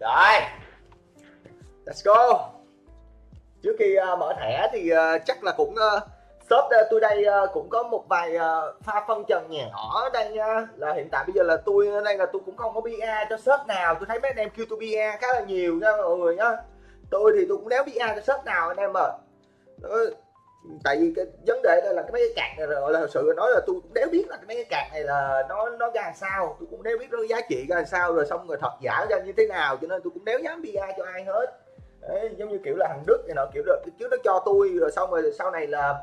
rồi. Let's go. Trước khi uh, mở thẻ thì uh, chắc là cũng uh, shop uh, tôi đây uh, cũng có một vài uh, pha phân trần nhỏ ở đây nha. Là hiện tại bây giờ là tôi đây là tôi cũng không có bia cho shop nào. Tôi thấy mấy anh em kêu tôi bia khá là nhiều nha mọi người nhá. Tôi thì tôi cũng đéo bia cho shop nào anh em à tại vì cái vấn đề đây là cái mấy cái cạc này rồi là thật sự nói là tôi cũng đéo biết là cái mấy cái cạc này là nó nó ra làm sao. Tôi cũng đéo biết nó giá trị ra làm sao rồi xong rồi thật giả ra như thế nào cho nên tôi cũng đéo dám bia cho ai hết. Đấy, giống như kiểu là thằng đức này nọ kiểu được trước nó cho tôi rồi xong rồi sau này là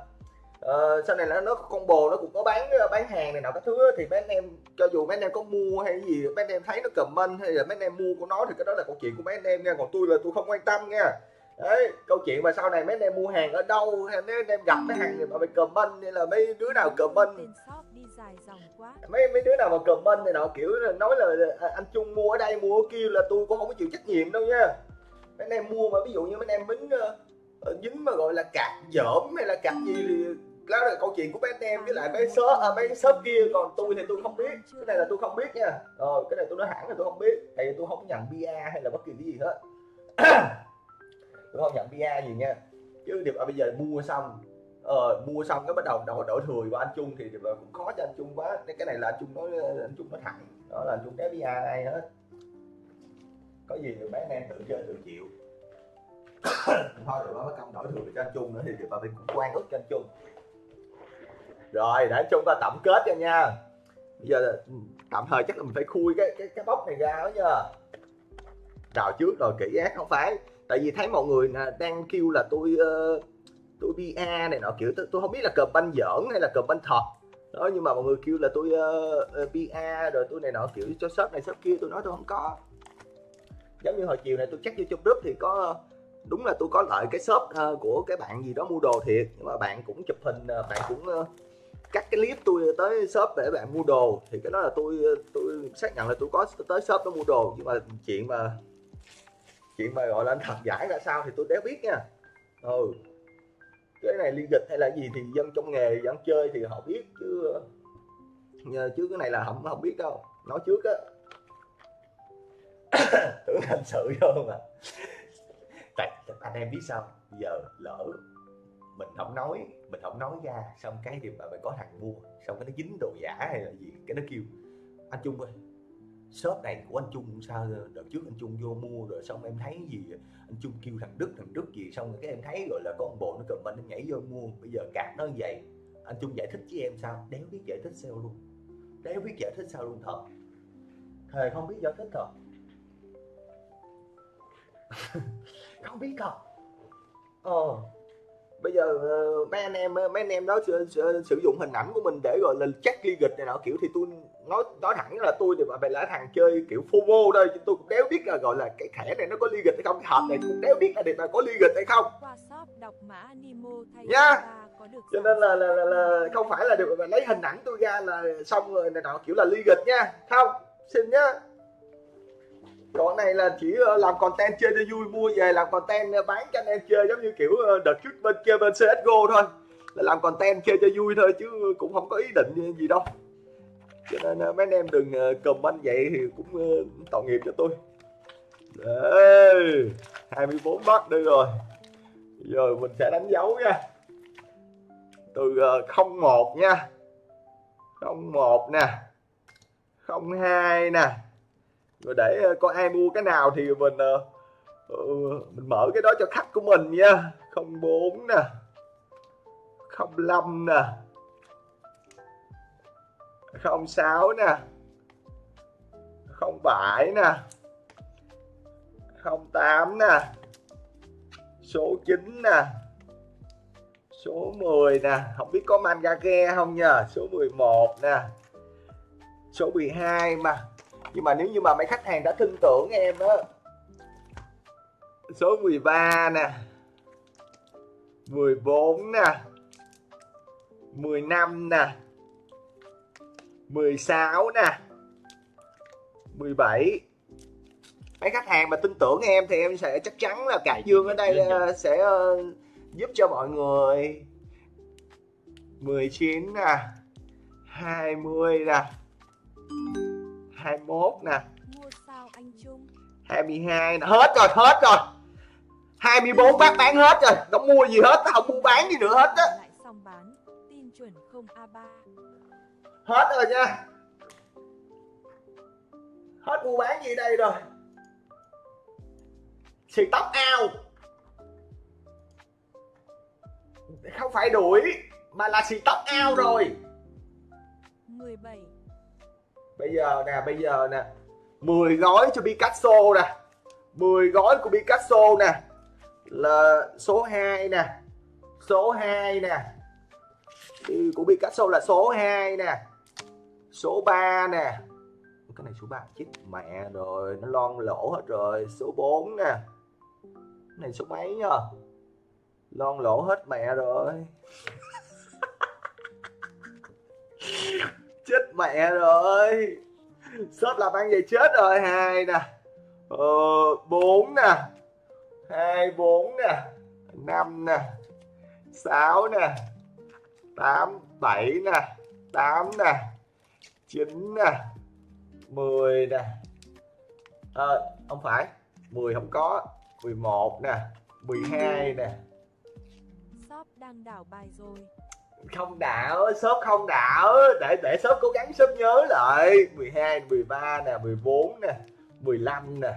uh, sau này là nó con bồ nó cũng có bán bán hàng này nọ các thứ thì mấy anh em cho dù mấy anh em có mua hay gì mấy anh em thấy nó comment hay là mấy anh em mua của nó thì cái đó là câu chuyện của mấy anh em nha. Còn tôi là tôi không quan tâm nha đấy câu chuyện mà sau này mấy anh em mua hàng ở đâu hay nếu anh em gặp mấy hàng mà phải comment hay là mấy đứa nào comment. Mấy mấy đứa nào mà comment này nọ kiểu nói là à, anh chung mua ở đây mua ở kia là tôi cũng không có chịu trách nhiệm đâu nha. Mấy anh em mua mà ví dụ như mấy anh em dính uh, dính mà gọi là cạc dởm hay là cạc gì thì đó là câu chuyện của mấy anh em với lại mấy shop à, mấy shop kia. Còn tôi thì tôi không biết cái này là tôi không biết nha. Rồi cái này tôi nói hẳn là tôi không biết tại vì tôi không nhận bia hay là bất kỳ cái gì hết tôi không? Nhận bia gì nha. Chứ điệp bây giờ mua xong ờ, mua xong cái bắt đầu đổi đổi thừa của anh Trung thì điệp cũng khó cho anh Trung quá. Cái này là anh Trung nói anh Trung nói thẳng. Đó là anh Trung cái bia ai hết. Có gì thì bán em tự chơi tự chịu. Thôi được đó công đổi thừa cho anh Trung nữa thì điệp mình cũng quan ức cho anh Trung. Rồi để anh Trung ta tổng kết cho nha. Bây giờ ừ, tạm thời chắc là mình phải khui cái cái cái bóc này ra đó nha. Đào trước rồi kỹ ác không phải tại vì thấy mọi người đang kêu là tôi uh, tôi ba này nọ kiểu tôi, tôi không biết là cờ banh giỡn hay là cờ banh thật. Đó nhưng mà mọi người kêu là tôi ờ, ờ, uh, bia rồi tôi này nọ kiểu cho shop này shop kia tôi nói tôi không có. Giống như hồi chiều này tôi chắc vô trong group thì có đúng là tôi có lợi cái shop uh, của cái bạn gì đó mua đồ thiệt. Nhưng mà bạn cũng chụp hình uh, bạn cũng uh, cắt cái clip tôi tới shop để bạn mua đồ. Thì cái đó là tôi tôi xác nhận là tôi có tới shop đó mua đồ. Nhưng mà chuyện mà chuyện mà gọi là anh thật giải ra sao thì tôi đéo biết nha. Ừ. Cái này liên dịch hay là gì thì dân trong nghề dân chơi thì họ biết chứ. Nhờ chứ cái này là không không biết đâu. Nói trước á. Tưởng hành sự vô mà. Tại anh em biết sao giờ lỡ mình không nói, mình không nói ra, xong cái thì mà mình có thằng mua, xong cái nó dính đồ giả hay là gì, cái nó kêu, anh trung ơi shop này của anh Trung sao đợt trước anh Trung vô mua rồi, xong em thấy gì? Anh Trung kêu thằng Đức thằng Đức gì? Xong rồi cái em thấy rồi là có một bộ nó cầm mình nhảy vô mua. Bây giờ cạc nó vậy, anh Trung giải thích với em sao? Đéo biết giải thích sao luôn. Đéo biết giải thích sao luôn, thật. Thề không biết giải thích thật. Không biết thật. Ờ bây giờ uh, mấy anh em mấy anh em đó sử, sử, sử dụng hình ảnh của mình để gọi là check ly gịch này nọ kiểu thì tôi nói nói thẳng là tôi thì phải là thằng chơi kiểu fomo đây tôi cũng đéo biết là gọi là cái thẻ này nó có ly gịch hay không cái hộp này cũng đéo biết là là có ly gịch hay không. Nha! cho nên là, là, là, là không phải là được mà lấy hình ảnh tôi ra là xong rồi này nọ kiểu là ly gịch nha. Không xin nhá còn này là chỉ ờ, làm content chơi cho vui mua về làm content ờ, bán cho anh em chơi giống như kiểu ờ, đợt trước bên chơi bên CSGO thôi. Là làm content chơi cho vui thôi chứ cũng không có ý định gì đâu. Cho nên mấy anh em đừng comment vậy thì cũng tội nghiệp cho tôi. Đấy, 24 bắt đây rồi. Giờ mình sẽ đánh dấu nha. Từ 01 nha. 01 nè. 02 nè rồi để ờ, coi ai mua cái nào thì mình uh, mình mở cái đó cho khách của mình nha. 04 nè. 05 nè. 06 nè. 07 nè. 08 nè. Số 9 nè. Số 10 nè. Không biết có manga ghe không nha. Số 11 nè. Số 12 mà nhưng mà nếu như mà mấy khách hàng đã tin tưởng em á số 13 nè 14 nè 15 nè 16 nè 17 mấy khách hàng mà tin tưởng em thì em sẽ chắc chắn là cải dương ở đây ờ, sẽ uh, giúp cho mọi người. 19 nè 20 nè 21 nè. Mua sao anh Trung? 22 nè. Hết rồi hết rồi. 24 bác bán hết rồi. Không mua gì hết không mua bán gì nữa hết á. Lại xong bán. Tin chuẩn không A3 hết rồi nha. Hết mua bán gì đây rồi? Xì tóc ao. Không phải đuổi mà là xì tóc ao rồi. 17 bây giờ nè, bây giờ nè. 10 gói cho Picasso nè. 10 gói của Picasso nè. Là số 2 nè. Số 2 nè. Thì của Picasso là số 2 nè. Số 3 nè. Cái này số 3 chết mẹ rồi. Nó lon lỗ hết rồi. Số 4 nè. Cái này số mấy nhờ? Lon lỗ hết mẹ rồi. chết mẹ rồi. Shop làm ăn vậy chết rồi. Hai nè. Ờ, bốn nè. Hai bốn nè. Năm nè. Sáu nè. Tám bảy nè. Tám nè. Chín nè. Mười nè. Ờ không phải. Mười không có. Mười một nè. Mười hai nè. Shop đang đảo bài rồi không đạo, shop không đạo. Để để shop cố gắng shop nhớ lại. 12 13 nè 14 nè 15 nè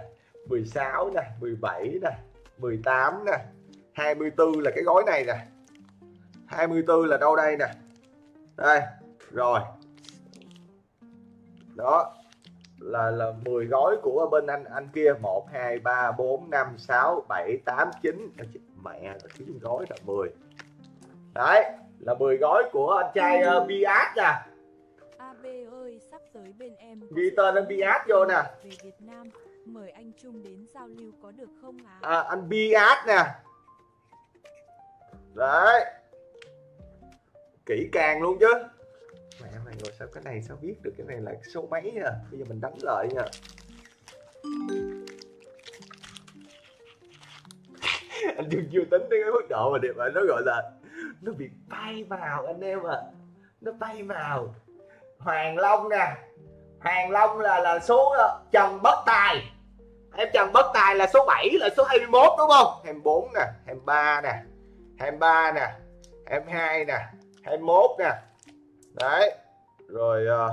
16 nè 17 nè 18 nè 24 là cái gói này nè. 24 là đâu đây nè? Đây, rồi. Đó, là là 10 gói của bên anh anh kia. 1 2 3 4 5 6 7 8 9 mẹ, là cái gói là 10 đấy là 10 gói của anh trai uh, Biat nè AB ơi sắp tới bên em ghi tên anh Biat vô nè. về Việt Nam. Mời anh Trung đến giao lưu có được không á à, anh Biat nè. Đấy. Kỹ càng luôn chứ. Mẹ mày rồi sao cái này sao biết được cái này là số mấy nha bây giờ mình đánh lại nha. Anh chưa chưa tính đến cái mức độ mà đẹp mà nó gọi là nó bị bay vào anh em ạ. À nó bay vào. Hoàng long nè. Hoàng long là là số ờ, trần bất tài. Em trần bất tài là số 7 là số 21 đúng không? 24 nè 23 nè 23 nè 22 nè 21 nè. Đấy. Rồi uh,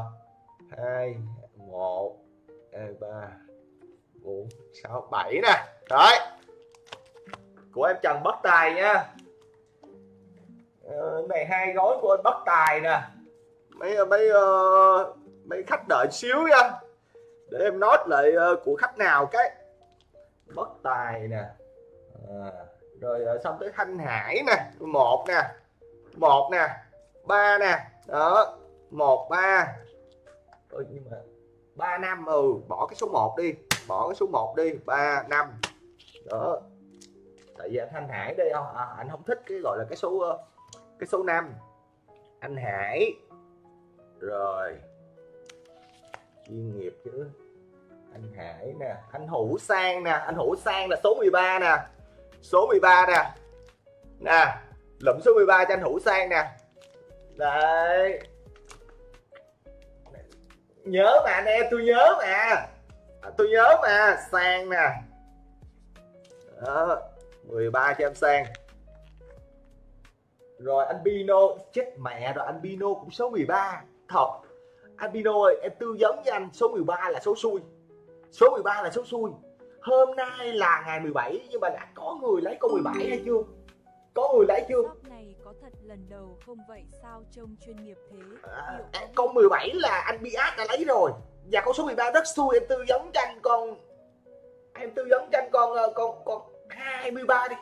2 1 2 3 4 6 7 nè. Đấy. Của em Trần Bất Tài nha. Ờ, này hai gói của anh Bất Tài nè. Mấy ờ, mấy uh, mấy khách đợi xíu nha. Để em nốt lại uh, của khách nào cái. Bất Tài nè. À, rồi uh, xong tới Thanh Hải nè. Một nè. Một nè. Ba nè. Đó. Một ba. Ừ, nhưng mà ba năm. Ừ bỏ cái số 1 đi. Bỏ cái số 1 đi. Ba năm. Đó. Tại vì anh Thanh Hải đây không à, anh không thích cái gọi là cái số cái số 5 anh Hải. Rồi. Chuyên nghiệp chứ. Anh Hải nè. Anh Hữu Sang nè. Anh Hữu Sang là số 13 nè. Số 13 nè. Nè lụm số 13 cho anh Hữu Sang nè. Đấy. Nhớ mà anh em tôi nhớ mà. À, tôi nhớ mà. Sang nè. Đó 13 cho em sang rồi anh Bino chết mẹ rồi anh Bino cũng số 13 thật anh Bino ơi em tư vấn với anh số 13 là số xui. Số 13 là số xui. Hôm nay là ngày 17 nhưng mà đã có người lấy con 17 hay chưa? Có người lấy chưa? Này có thật lần đầu không vậy sao trông chuyên nghiệp thế? À, à, con 17 là anh Biat đã lấy rồi. Và con số 13 rất xui em tư vấn cho anh con em tư vấn cho anh con ờ, con con 23 đi.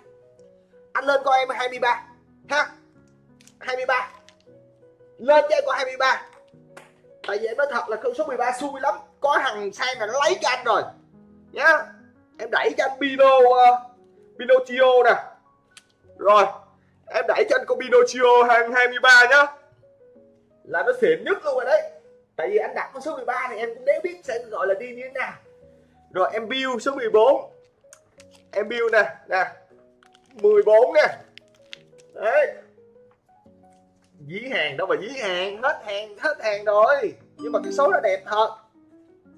Anh lên coi em 23 ha 23 lên cho em con 23 tại vì em nói thật là con số 13 xui lắm. Có thằng sang là nó lấy cho anh rồi. Nhá. Em đẩy cho anh Pino uh, Pinocchio nè. Rồi em đẩy cho anh con Pinocchio hàng 23 nhá. Là nó xịn nhất luôn rồi đấy. Tại vì anh đặt con số 13 này em cũng đéo biết sẽ gọi là đi như thế nào. Rồi em build số 14 em build nè nè. 14 nè. Đấy dí hàng đâu mà dí hàng hết hàng hết hàng rồi. Nhưng mà cái số nó đẹp thật.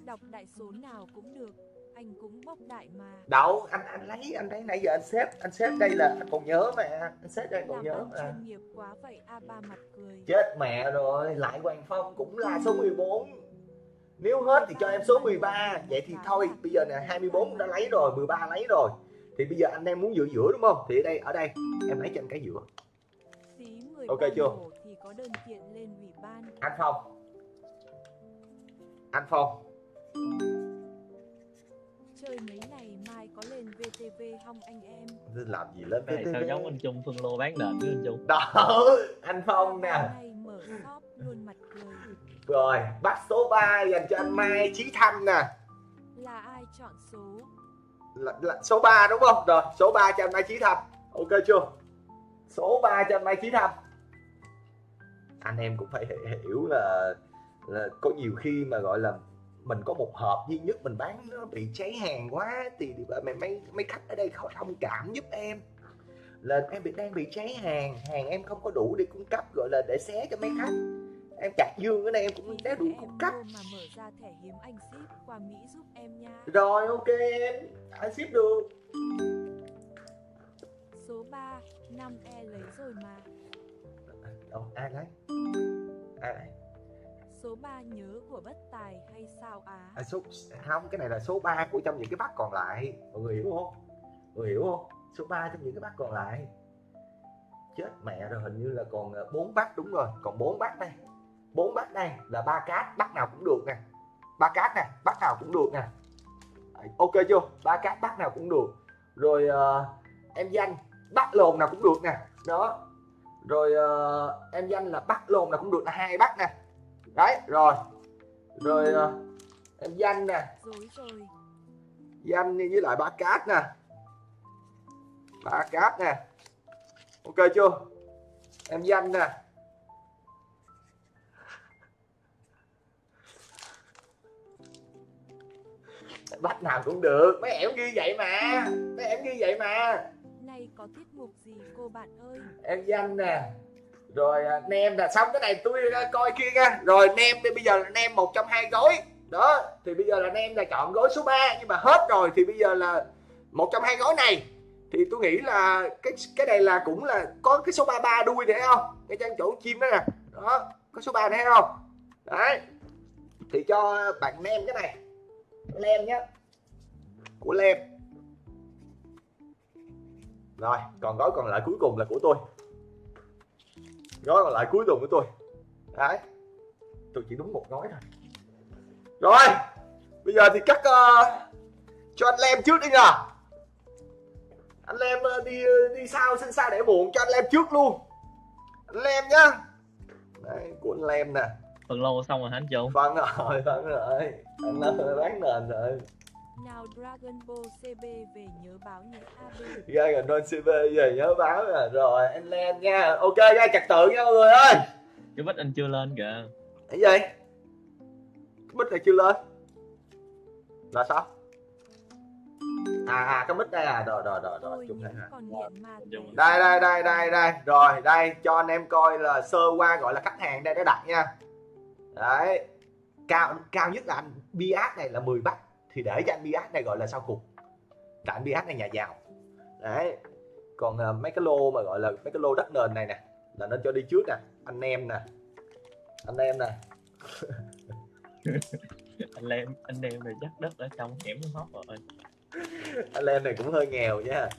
Đọc đại số nào cũng được anh cũng bốc đại mà. đâu anh anh lấy anh lấy nãy giờ anh xếp anh xếp đây là anh còn nhớ mà anh xếp đây còn Làm nhớ mà. chuyên nghiệp quá vậy a ba mặt cười. chết mẹ rồi lại Hoàng Phong cũng là số 14 nếu hết thì cho em số 13 vậy thì thôi bây giờ nè 24 đã lấy rồi 13 lấy rồi. Thì bây giờ anh em muốn giữa giữa đúng không? Thì ở đây ở đây em lấy cho anh cái giữa. Xí 13 Ok chưa? Có đơn kiện lên ủy ban. anh Phong. Anh Phong. Chơi mấy này mai có lên VTV không anh em? làm gì lên này sao giống anh Trung phân lô bán nền với anh Trung? Đó anh Phong nè. Mở shop luôn mặt cười. rồi bắt số 3 dành cho anh Mai Chí Thanh nè. Là ai chọn số? là, là số 3 đúng không? Rồi số 3 cho anh Mai Chí Thanh. Ok chưa? Số 3 cho anh Mai Chí Thanh anh em cũng phải hi- hiểu là, là có nhiều khi mà gọi là mình có một hộp duy nhất mình bán nó bị cháy hàng quá thì, mấy mấy mấy khách ở đây không thông cảm giúp em. Là em bị đang bị cháy hàng hàng em không có đủ để cung cấp gọi là để xé cho mấy khách. Em chặt dương ở đây em cũng đã đủ cung cấp. mà mở ra thẻ hiếm anh ship qua Mỹ giúp em nha. rồi ok em. Anh ship được. Số 3, 5E lấy rồi mà. Đâu ai lấy ai lấy Số 3 nhớ của bất tài hay sao á? à, số không cái này là số 3 của trong những cái bát còn lại. Mọi người hiểu không? Mọi người hiểu không? Số 3 trong những cái bát còn lại. Chết mẹ rồi hình như là còn ờ, bốn bát đúng rồi. Còn bốn bát đây. Bốn bát đây là ba cát bát nào cũng được nè. Ba cát nè bát nào cũng được nè. Ok chưa? Ba cát bát nào cũng được. Rồi ờ, em danh bát lồn nào cũng được nè. Đó rồi ờ, em danh là bát lồn nào cũng được là hai bát nè. Đấy rồi. Rồi ờ, em danh nè. Danh với lại ba cát nè. Ba cát nè. Ok chưa? Em danh nè. Bắt nào cũng được. Mấy em ghi vậy mà. Mấy em ghi vậy mà Nay có tiết mục gì cô bạn ơi? em danh nè. Rồi à, nem là xong cái này tôi coi kia nha. Rồi, nem đi bây giờ là nem một trong hai gói. Đó, thì bây giờ là nem là chọn gói số 3 nhưng mà hết rồi thì bây giờ là một trong hai gói này. Thì tôi nghĩ là cái cái này là cũng là có cái số 33 đuôi này, thấy không? Cái trang chỗ chim đó nè. Đó, có số 3 này, thấy không? Đấy. Thì cho bạn nem cái này. Nem nhá. Của nem rồi còn gói còn lại cuối cùng là của tôi. Gói còn lại cuối cùng của tôi. Đấy tôi chỉ đúng một gói thôi. Rồi bây giờ thì cắt ờ, cho anh lem trước đi nhờ anh lem ờ, đi đi sau xin sao để muộn cho anh lem trước luôn. Anh lem nhá. Đấy của anh lem nè. Phân lô xong rồi hả anh Trung? Vâng rồi vâng rồi. Anh bán nền rồi Nào Dragon Ball CB về nhớ báo nhé AB. ra gần đơn cv về nhớ báo rồi rồi anh lem nha. Ok ra trật tự nha mọi người ơi. Cái bích anh chưa lên kìa. Cái gì? Cái mic này chưa lên. Là sao? À à cái mic đây à. Rồi rồi rồi rồi. Chung hả? túy. Dùng. đây đây đây đây đây. Rồi đây cho anh em coi là sơ qua gọi là khách hàng đây đã đặt nha. Đấy. Cao cao nhất là anh biat này là 10 bát thì để cho anh biat này gọi là sau cùng. Tại anh biat này nhà giàu. Đấy. Còn à, mấy cái lô mà gọi là mấy cái lô đất nền này nè là nên cho đi trước nè. Anh em nè. Anh em nè. Anh em anh em này chắc đất ở trong hẻm nó rồi anh em này cũng hơi nghèo nha.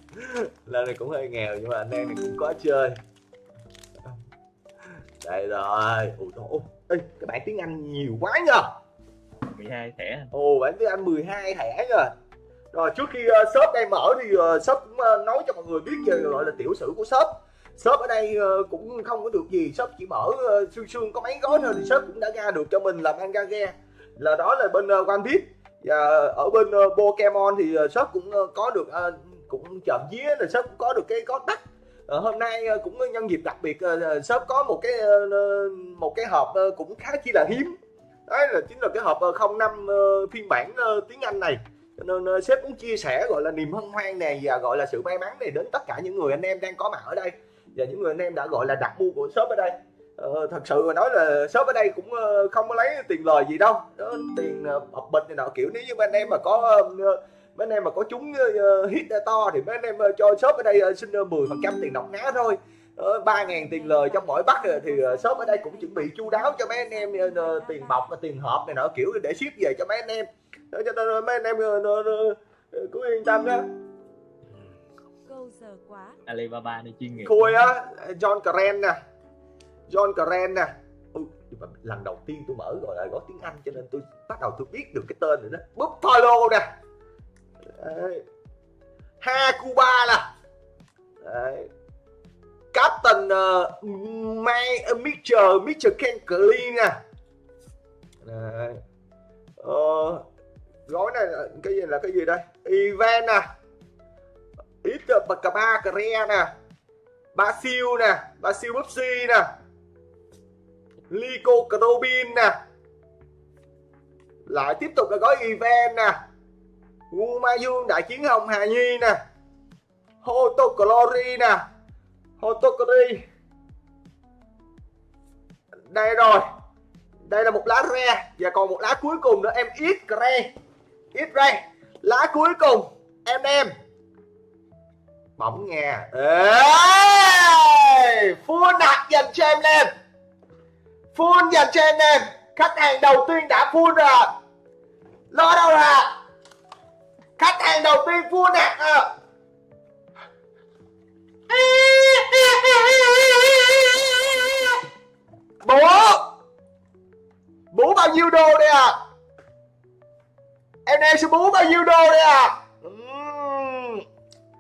Em này cũng hơi nghèo nhưng mà anh em này cũng có chơi. Đây rồi. Ủa ê, cái bản tiếng anh nhiều quá nha 12 thẻ ồ bản tiếng anh 12 thẻ rồi rồi trước khi uh, shop đây mở thì uh, shop cũng uh, nói cho mọi người biết về gọi là tiểu sử của shop. Shop ở đây uh, cũng không có được gì shop chỉ mở uh, xương xương có mấy gói thôi thì shop cũng đã ra được cho mình làm ăn ra ghe là đó là bên uh, One Piece. Và ở bên uh, Pokemon thì uh, shop cũng uh, có được uh, cũng chậm vía là shop cũng có được cái gói đất Ờ, hôm nay uh, cũng nhân dịp đặc biệt uh, shop có một cái uh, một cái hộp uh, cũng khá chi là hiếm đấy là chính là cái hộp ờ, 05 uh, ờ, phiên bản uh, tiếng Anh này. Cho nên uh, sếp muốn chia sẻ gọi là niềm hân hoan này và gọi là sự may mắn này đến tất cả những người anh em đang có mặt ở đây. Và những người anh em đã gọi là đặt mua của shop ở đây. Ờ, thật sự mà nói là shop ở đây cũng không có lấy tiền lời gì đâu. Đó, tiền ờ, bập bịch này nọ kiểu nếu như mấy anh em mà có mấy anh em mà có chúng ờ, hit to thì mấy anh em cho shop ở đây ờ, xin ờ, 10% tiền độc ná thôi ba ngàn tiền lời trong mỗi bắt ờ, thì ờ, shop ở đây cũng chuẩn bị chu đáo cho mấy anh em ờ, ờ, tiền bọc và tiền hộp này nọ kiểu để ship về cho mấy anh em. Đó, cho nên mấy anh em ờ, ờ, ờ, ờ, cứ yên tâm đó Câu giờ quá. Alibaba này chuyên nghiệp Khôi á John Karen nè. John Karen nè. Nhưng mà lần đầu tiên tôi mở gọi là gói tiếng Anh cho nên tôi bắt đầu tôi biết được cái tên rồi đó. Buffalo nè. Đấy. Hakuba nè. Đấy. Captain uh, May, ờ, uh, Mitchell Mitchell Clean nè Đấy. Ờ, gói này là cái gì là cái gì đây? Event nè ít cả ba cà nè, nè Basil nè Basil Bubsy nè. Lico Robin nè. Lại tiếp tục là gói event nè. Ngu Ma Dương Đại Chiến Hồng Hà Nhi nè. Hoto Glory nè. Hoto đây rồi. Đây là một lá re và còn một lá cuối cùng nữa. Em ít re. Ít re. Lá cuối cùng, em em bỗng nghe. Ê! full nạp dành cho em đem full dành cho em đem khách hàng đầu tiên đã full rồi. Lo đâu là khách hàng đầu tiên full nạp rồi. Bố! Bố bao nhiêu đô đây à em em sẽ bố bao nhiêu đô đây à.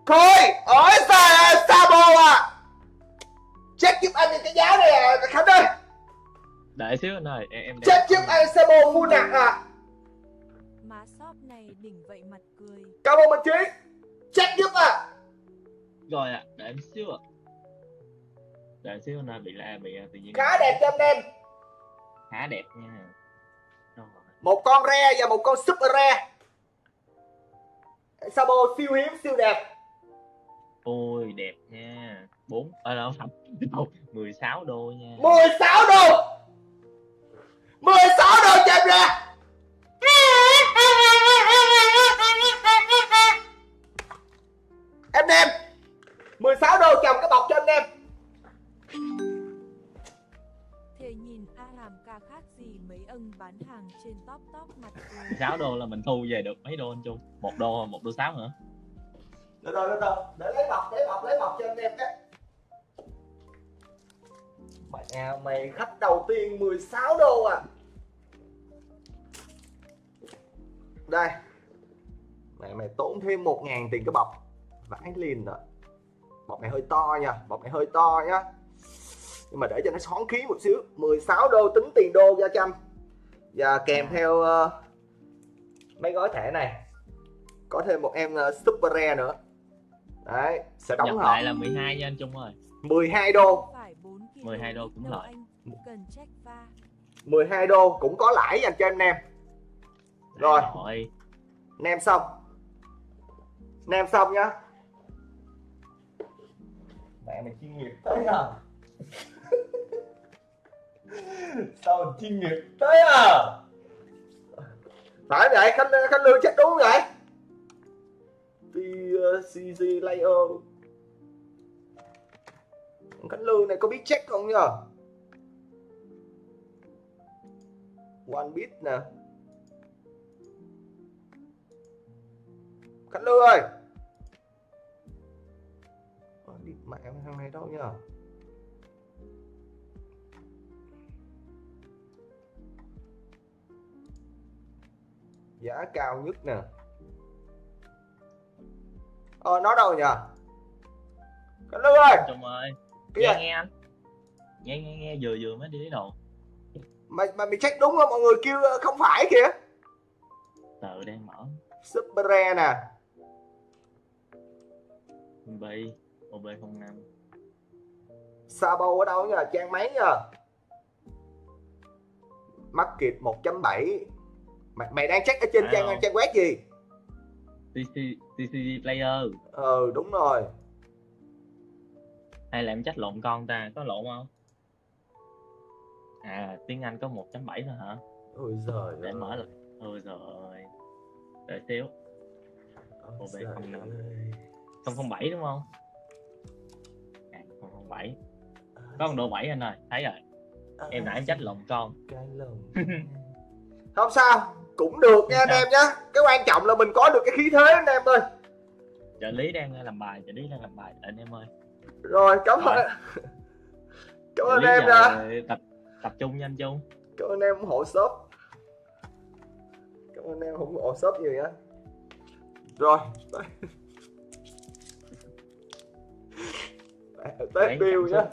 Thôi, ở xa Sabo à Check giúp anh cái giá này à Khánh ơi. Đợi xíu anh ơi em em đang- Check giúp anh Sabo mua nặng à Má shop này đỉnh vậy mặt cười. Cảm ơn mình Trí Check giúp à rồi ạ đợi em xíu ạ đợi xíu ơi bị la bị tự nhiên Khá đẹp cho anh em. Khá đẹp nha. Một con re và một con super re. Sabo siêu hiếm siêu đẹp? Ôi đẹp nha. Bốn ở đâu không. Đâu 16 đô nha. 16 đô. 16 đô cho em ra. Em em 16 đô chồng cái bọc cho anh em Thề nhìn A hàm ca khác gì mấy ông bán hàng trên top top mặt cười. 16 đô là mình thu về được mấy đô anh Trung? Một đô một đô sáu nữa Được rồi, được rồi, để lấy bọc, lấy bọc, lấy bọc cho anh em cái Mày à, mày khách đầu tiên 16 đô à. Đây. Mẹ mày tốn thêm 1 ngàn tiền cái bọc. Vãi liền rồi. Bọc này hơi to nha, bọc này hơi to nhá Nhưng mà để cho nó xoắn khí một xíu. 16 đô tính tiền đô ra trăm Và kèm theo ờ, mấy gói thẻ này. Có thêm một em ờ, super rare nữa. Đấy, sẽ đóng nhập lại là 12 nha anh Trung ơi. 12 đô. Phải 4 kg 12 đô cũng lợi. Anh cần check va. 12 đô cũng có lãi dành cho anh em Rồi. rồi Nem xong. Nem xong nhá. Mẹ mày chuyên nghiệp tới à Sao mình chuyên nghiệp thế à? Phải vậy Khánh, Khánh Lương chắc đúng vậy TCG layer Khánh Lương này có biết check không nhờ? One bit nè. Khánh Lương ơi. Ờ, Đi mẹ thằng này đâu nhờ? Giá cao nhất nè. Ờ nó đâu nhờ? Khánh Lương ơi! Trung ơi Cái nghe gì? nghe anh. Nghe nghe nghe vừa vừa mới đi lấy đồ. Mà, mà mày check đúng không? Mọi người kêu ờ, không phải kìa. Tờ đang mở. Super rare nè OB OB05 Sabo ở đâu nhờ? Trang mấy nhờ? Market 1.7 mày, mày đang check ở trên trang trang web gì? TC TCG player. Ờ đúng rồi. Hay là em trách lộn con ta có lộn không? À tiếng Anh có 1.7 thôi hả? Ôi giời để ơi. mở lại. Ôi rồi đợi xíu. Ôi giời không ơi. 007 đúng không? À, 007 có con độ 7 anh ơi thấy rồi. em nãy em trách lộn con. cái lòng không sao cũng được nha anh em nhá. Cái quan trọng là mình có được cái khí thế anh em ơi. Trợ lý đang làm bài trợ lý đang làm bài anh em ơi. Rồi cảm ơn. Cảm ơn em nha. tập tập trung nha anh Trung cảm ơn em ủng hộ shop. Cảm ơn em ủng hộ shop nhiều nhá rồi tới. Bill nhá.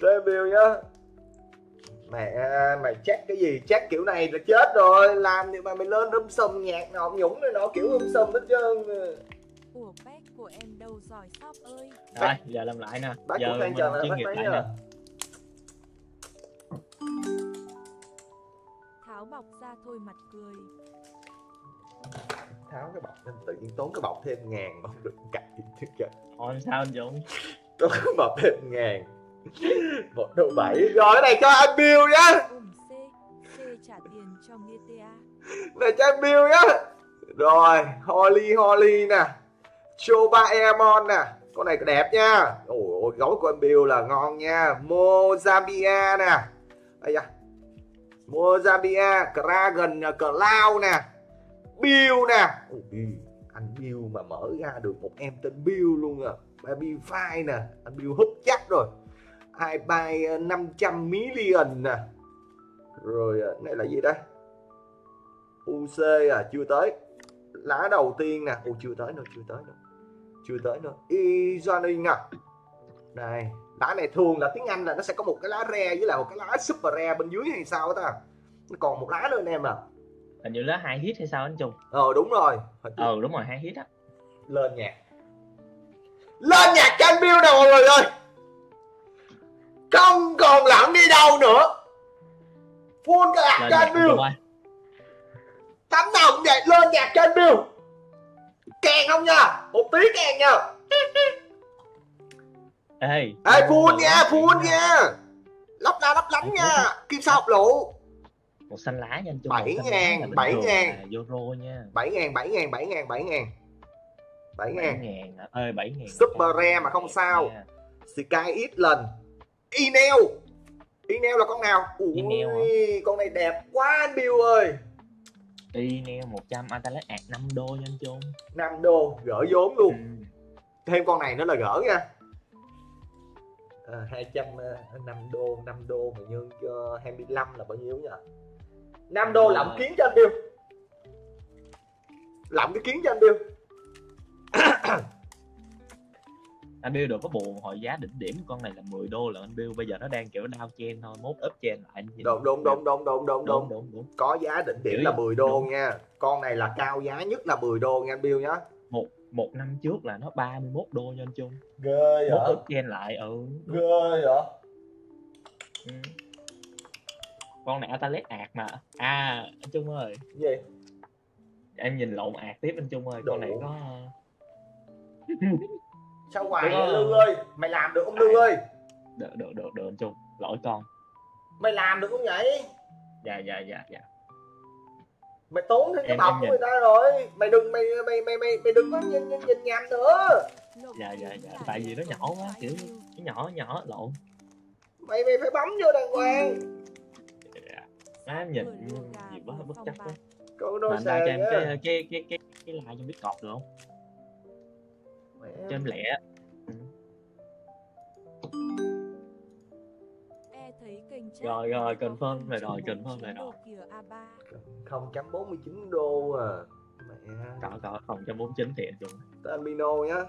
Tới bill nhá mẹ mày check cái gì? Check kiểu này là chết rồi. Làm thì mà mày lên um sùm nhạc nọ nhũng này nọ kiểu um sùm hết trơn. Ủa pet của em đâu giỏi shop ơi? Rồi giờ làm lại nè. Bác giờ cũng đang mình chờ bác nghiệp mấy lại giờ nè. Tháo bọc ra thôi mặt cười. Tháo cái bọc nên tự nhiên tốn cái bọc thêm ngàn không được cậy. Thôi sao anh Trung tốn cái bọc thêm ngàn một độ bảy. Rồi cái này cho anh Bill nhá. Cho này cho anh Bill nhá. Rồi Holly Holly nè. Choba emon nè. Con này đẹp nha. Ôi ôi gấu của anh Bill là ngon nha. Mozambia nè. Đây da Mozambia Dragon Cloud nè. Bill nè. Ôi, Bill. anh Bill mà mở ra được một em tên Bill luôn à. Baby Fine nè. Anh Bill hút chắc rồi ai buy 500 million nè. Rồi à, này là gì đây UC à chưa tới. Lá đầu tiên nè. Ồ chưa tới nữa chưa tới nữa. Chưa tới nữa. Izoning à. Đây lá này thường là tiếng Anh là nó sẽ có một cái lá rare với lại một cái lá super rare bên dưới hay sao ta? Nó còn một lá nữa anh em à. Hình như là hai hit hay sao anh Trung? Ờ đúng rồi. Hồi ờ đúng rồi hai hit á. Lên nhạc. Lên nhạc cho anh Bill nè mọi người ơi không còn lẫn đi đâu nữa. Full cái nhạc anh Bill nào cũng vậy lên nhạc anh Bill kèn không nha? Một tí kèn nha. Ê. Ê full nha full nha. lắp la lắp lánh nha. kim sao học lụ một xanh lá nha anh Trung Bảy ngàn, bảy ngàn. là euro nha. Bảy ngàn bảy ngàn bảy ngàn bảy ngàn. Bảy ngàn. ơi bảy ngàn. Super rare mà không sao. Sky ít lần Inel Inel là con nào? Ui con này đẹp quá anh Bill ơi. Neo 100 Atalet ạt 5 đô nha anh Trung. 5 đô gỡ vốn luôn. Ừ. thêm con này nữa là gỡ nha. À, 205 đô 5 đô mà nhân cho 25 là bao nhiêu nhỉ? 5 đô lậm kiến cho anh Bill. Lậm cái kiến cho anh Bill anh Bill đừng có buồn hồi giá đỉnh điểm con này là 10 đô là anh Bill. Bây giờ nó đang kiểu down chen thôi mốt up chen lại anh đúng đúng đúng đúng đúng đúng đúng đúng. đúng có giá đỉnh điểm là gì? 10 đô Đúng. nha. Con này là cao giá nhất là 10 đô nha anh Bill nhá. Một một năm trước là nó 31 đô nha anh Trung. Ghê mốt up chen lại ừ. Ghê vậy? Ừ. con này Atalet ạt mà. À anh Trung ơi. Gì? Em nhìn lộn ạt tiếp anh Trung ơi con này có sao hoài vậy. Lương ơi? Mày làm được không Lương ơi? Được được được được anh Trung. Lỗi con. Mày làm được không vậy? Dạ dạ dạ dạ. Mày tốn thêm cái bọc của người ta rồi. Mày đừng mày mày mày mày, mày đừng có nhìn nhìn, nhìn nhầm nữa. Dạ dạ dạ. Tại vì nó nhỏ quá cho kiểu cái nhỏ nhỏ lộn. Mày mày phải bấm vô đàng hoàng. Dạ. má nhìn gì quá bất chấp quá. Mà đôi anh ba xề cho em cái cái cái cái cái like trong Discord được không cho em lẹ. E thấy kênh chat Rồi, rồi, có confirm rồi, rồi, 0.49 confirm rồi, đô rồi. kìa A3 0.49 đô à. Mẹ. Có có không trăm bốn chín tiền chung tên Mino nhá.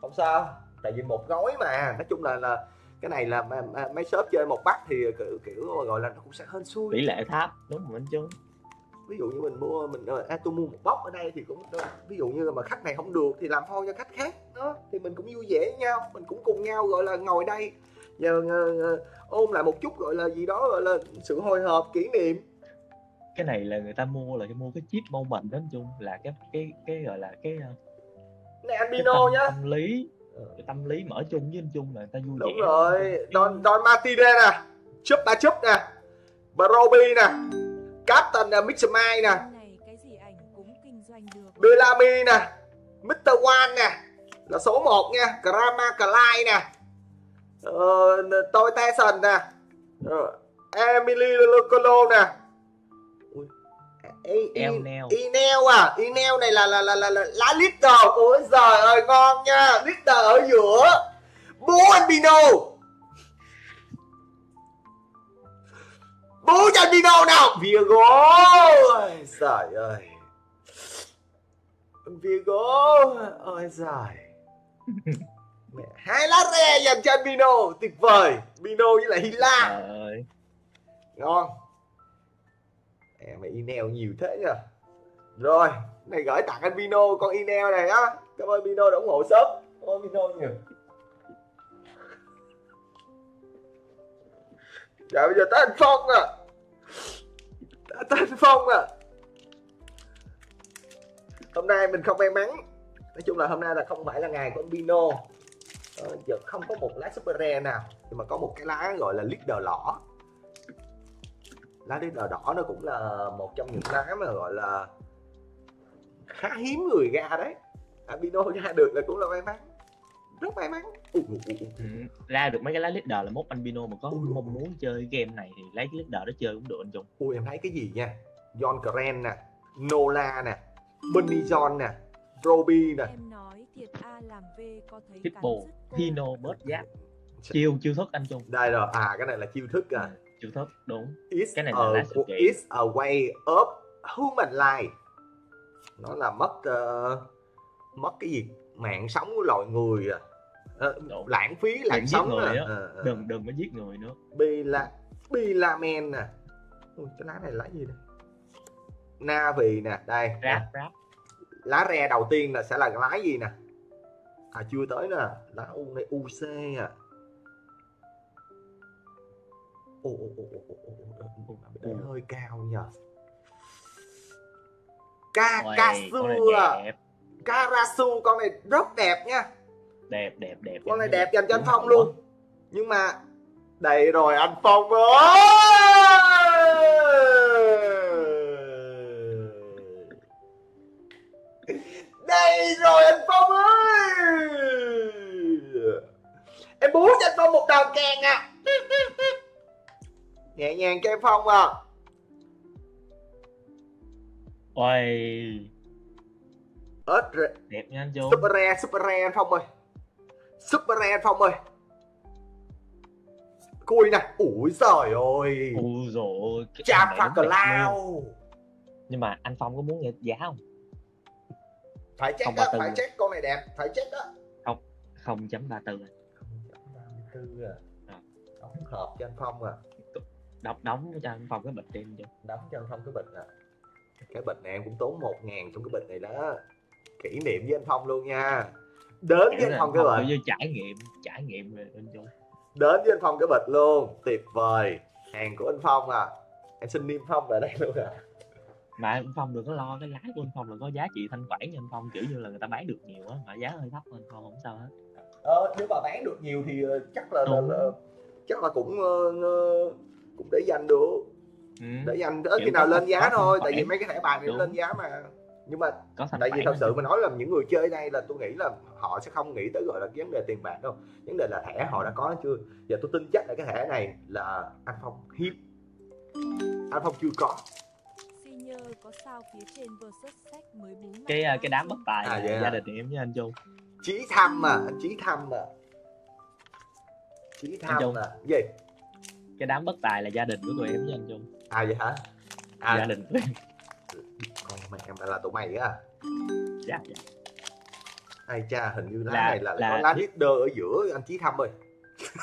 Không sao tại vì một gói mà. Nói chung là là cái này là mấy shop chơi một bắt thì kiểu, kiểu gọi là nó cũng sẽ hên xui. Tỷ lệ thấp đúng không anh chung ví dụ như mình mua mình ờ, à, tôi mua một bóc ở đây thì cũng ví dụ như mà khách này không được thì làm phone cho khách khác đó. Thì mình cũng vui vẻ với nhau mình cũng cùng nhau gọi là ngồi đây giờ ờ, ờ, ôm lại một chút gọi là gì đó gọi là sự hồi hộp kỷ niệm. Cái này là người ta mua là cái mua cái chip moment đó chung là cái cái cái gọi là cái ờ, này anh tâm, nhá. tâm lý. Cái tâm lý mở chung với anh chung là người ta vui đúng vẻ rồi. Don Don Martinez nè chúp ba chúp nè Broby nè Captain uh, Mr. Mike nè. Anh này cái gì ảnh cũng kinh doanh được. Bellamy nè. Mr. One nè. Là số 1 nha. Grandma Clyde nè. Ờ, Tôi Tyson nè. Ờ, Emily Locolo nè. Inel à? Inel này là là là là, là lá leader ôi giời ơi ngon nha. Leader ở giữa. Bố anh bố cho anh Pino nào? Viego ôi giời ơi. Viego ôi giời. Mẹ, hai lá re dành cho Pino tuyệt vời. Pino với lại Hila ơi. Ngon. Mẹ mày email nhiều thế nhờ. Rồi này gửi tặng anh Pino con email này á. Cảm ơn Pino đã ủng hộ shop cảm ơn Pino nhiều dạ bây giờ tới anh Phong à tới anh Phong à hôm nay mình không may mắn. Nói chung là hôm nay là không phải là ngày của anh ờ, giờ không có một lá super rare nào nhưng mà có một cái lá gọi là leader lỏ lá leader đỏ nó cũng là một trong những lá mà gọi là khá hiếm người ra đấy. À, Albino ra được là cũng là may mắn rất may mắn. Ừ. ra được mấy cái lá leader là mốt anh Pino mà có Ui. mong muốn chơi game này thì lấy cái leader đó chơi cũng được anh chung ui em thấy cái gì nha? John Karen nè Nola nè Bunny John nè Roby nè. Em nói thiệt A làm V có thấy cô. Hino bớt giáp chiêu chiêu thức anh chung đây rồi à cái này là chiêu thức à. Chiêu thức đúng. Is Cái này a, là lá sự kiện. is a way of human life. Nó là mất ờ, mất cái gì? Mạng sống của loài người à Ờ, lãng phí lãng sống người à. Ờ, ờ. đừng đừng có giết người nữa. Bila Bilamen nè. Ui, cái lá này là gì đây? Navi nè đây. Rap rap. Lá re đầu tiên là sẽ là lá gì nè? À chưa tới nè. Lá u này UC à. Ồ ồ ồ ồ ồ ồ hơi cao nhờ. Kakasu à. Karasu con này rất đẹp nha đẹp đẹp đẹp. Con này đẹp dành cho anh Phong luôn. Nhưng mà đây rồi anh Phong ơi! Đây rồi anh Phong ơi! Em bú cho anh Phong một đòn kèn à nhẹ nhàng cho em Phong à ôi ớt đẹp nha anh chung super rare super rare anh Phong ơi super anh Phong ơi. Cùi nè ủi giời ơi. Ui rồi cha phạt cờ lao nhưng mà anh phong có muốn nghe giá không? Phải check Không đó phải check con này đẹp phải check đó. Không chấm ba tư tư à. À. đóng hộp cho anh Phong à. Đóng đóng cho anh phong cái bịch đêm cho đóng cho anh Phong cái bịch à. Cái bịch này em cũng tốn một ngàn trong cái bịch này đó. Kỷ niệm với anh Phong luôn nha đến với anh Phong cái bịch như trải nghiệm trải nghiệm về anh chung đến với anh Phong cái bịch luôn. Tuyệt vời. Hàng của anh Phong à. Em xin niêm phong lại đây luôn à. Mà anh phong đừng có lo cái lái của anh phong là có giá trị thanh khoản cho anh phong kiểu như là người ta bán được nhiều á mà giá hơi thấp anh phong không sao hết. Ờ, nếu mà bán được nhiều thì ờ, chắc là, là, là chắc là cũng ờ, cũng để dành được. Ừ. để dành tới khi nào lên giá thôi tại vì mấy cái thẻ bài này lên giá mà nhưng mà có tại vì thật sự mà nói là những người chơi đây là tôi nghĩ là họ sẽ không nghĩ tới gọi là cái vấn đề tiền bạc đâu. Vấn đề là thẻ họ đã có hay chưa? Giờ tôi tin chắc là cái thẻ này là anh phong hiếm anh phong chưa có. Senior có sao phía trên versus sách mới bú mặt cái à, cái đám bất tài À, là vậy gia đình em với anh chung chí thăm mà anh chí thăm mà. Chí thăm Trung. mà. Gì? Cái đám bất tài là gia đình của tụi em với anh chung à vậy hả? Gia à đình của em mẹ mày là tụi mày á. Dạ dạ. Ai cha hình như lá Là- này là, là- có lá leader ở giữa anh chí thăm ơi.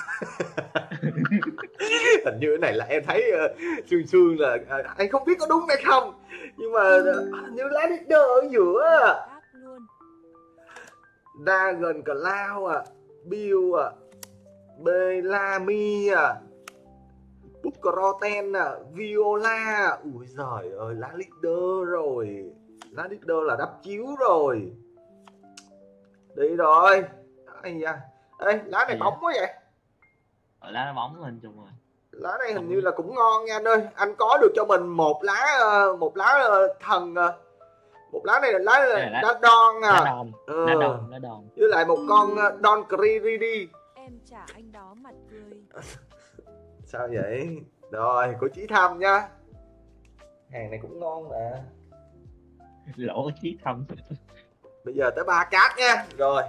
Hình như cái này là em thấy uh, xương xương là uh, anh không biết có đúng hay không nhưng mà uh, hình như lá leader ở giữa Cáp luôn. Dragon Cloud à Bill à Bellamy à Bukroten à Viola à. ui giời ơi lá leader rồi. Lá leader là đắp chiếu rồi. Đi rồi. Ây da. Ê, lá này bóng quá vậy? Ở lá nó bóng lên chung rồi. Lá này hình như là cũng ngon nha anh ơi. Anh có được cho mình một lá ờ, một lá ờ, thần ờ, một lá này là lá là lá- lá đon lá à đòn Ờ, lá đòn lá đòn với lại một con ờ, don Kiriri Em trả anh đó mặt cười. sao vậy? Rồi của chí thăm nha. Hàng này cũng ngon mà. Lỗ chí thâm. Bây giờ tới ba cát nha. Rồi.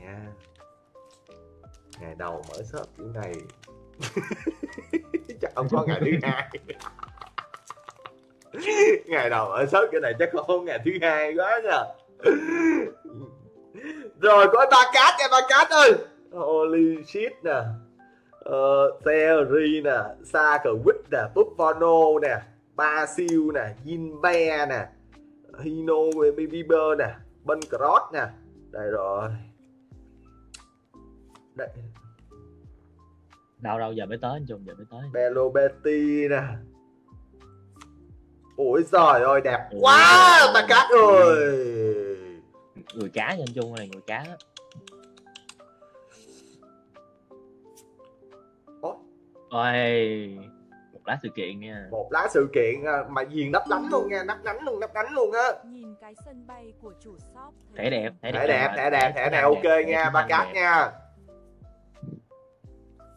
Mẹ ngày đầu mở shop kiểu này. Chắc không có ngày thứ hai. Ngày đầu mở shop kiểu này chắc không có ngày thứ hai quá nha. Rồi có ba cát nha ba cát ơi. Holy shit nè ờ, Theory nè Sakerwit nè Buffalo nè Basil nè Jinbe nè Hino Bieber nè Ben Cross nè. Đây rồi. Đây. Đâu đâu giờ mới tới anh chung giờ mới tới. Bello Betty nè. Ôi trời ơi đẹp quá ta cát ơi. người cá nha anh chung này người cá á. Ôi một lá sự kiện nha. Một lá sự kiện à, mà viền nắp đánh luôn nha nắp đánh luôn nắp đánh luôn á. Nhìn cái sân bay của chủ shop. thấy thẻ đẹp thẻ thẻ đẹp thẻ đẹp thẻ này ok nha ba cát nha.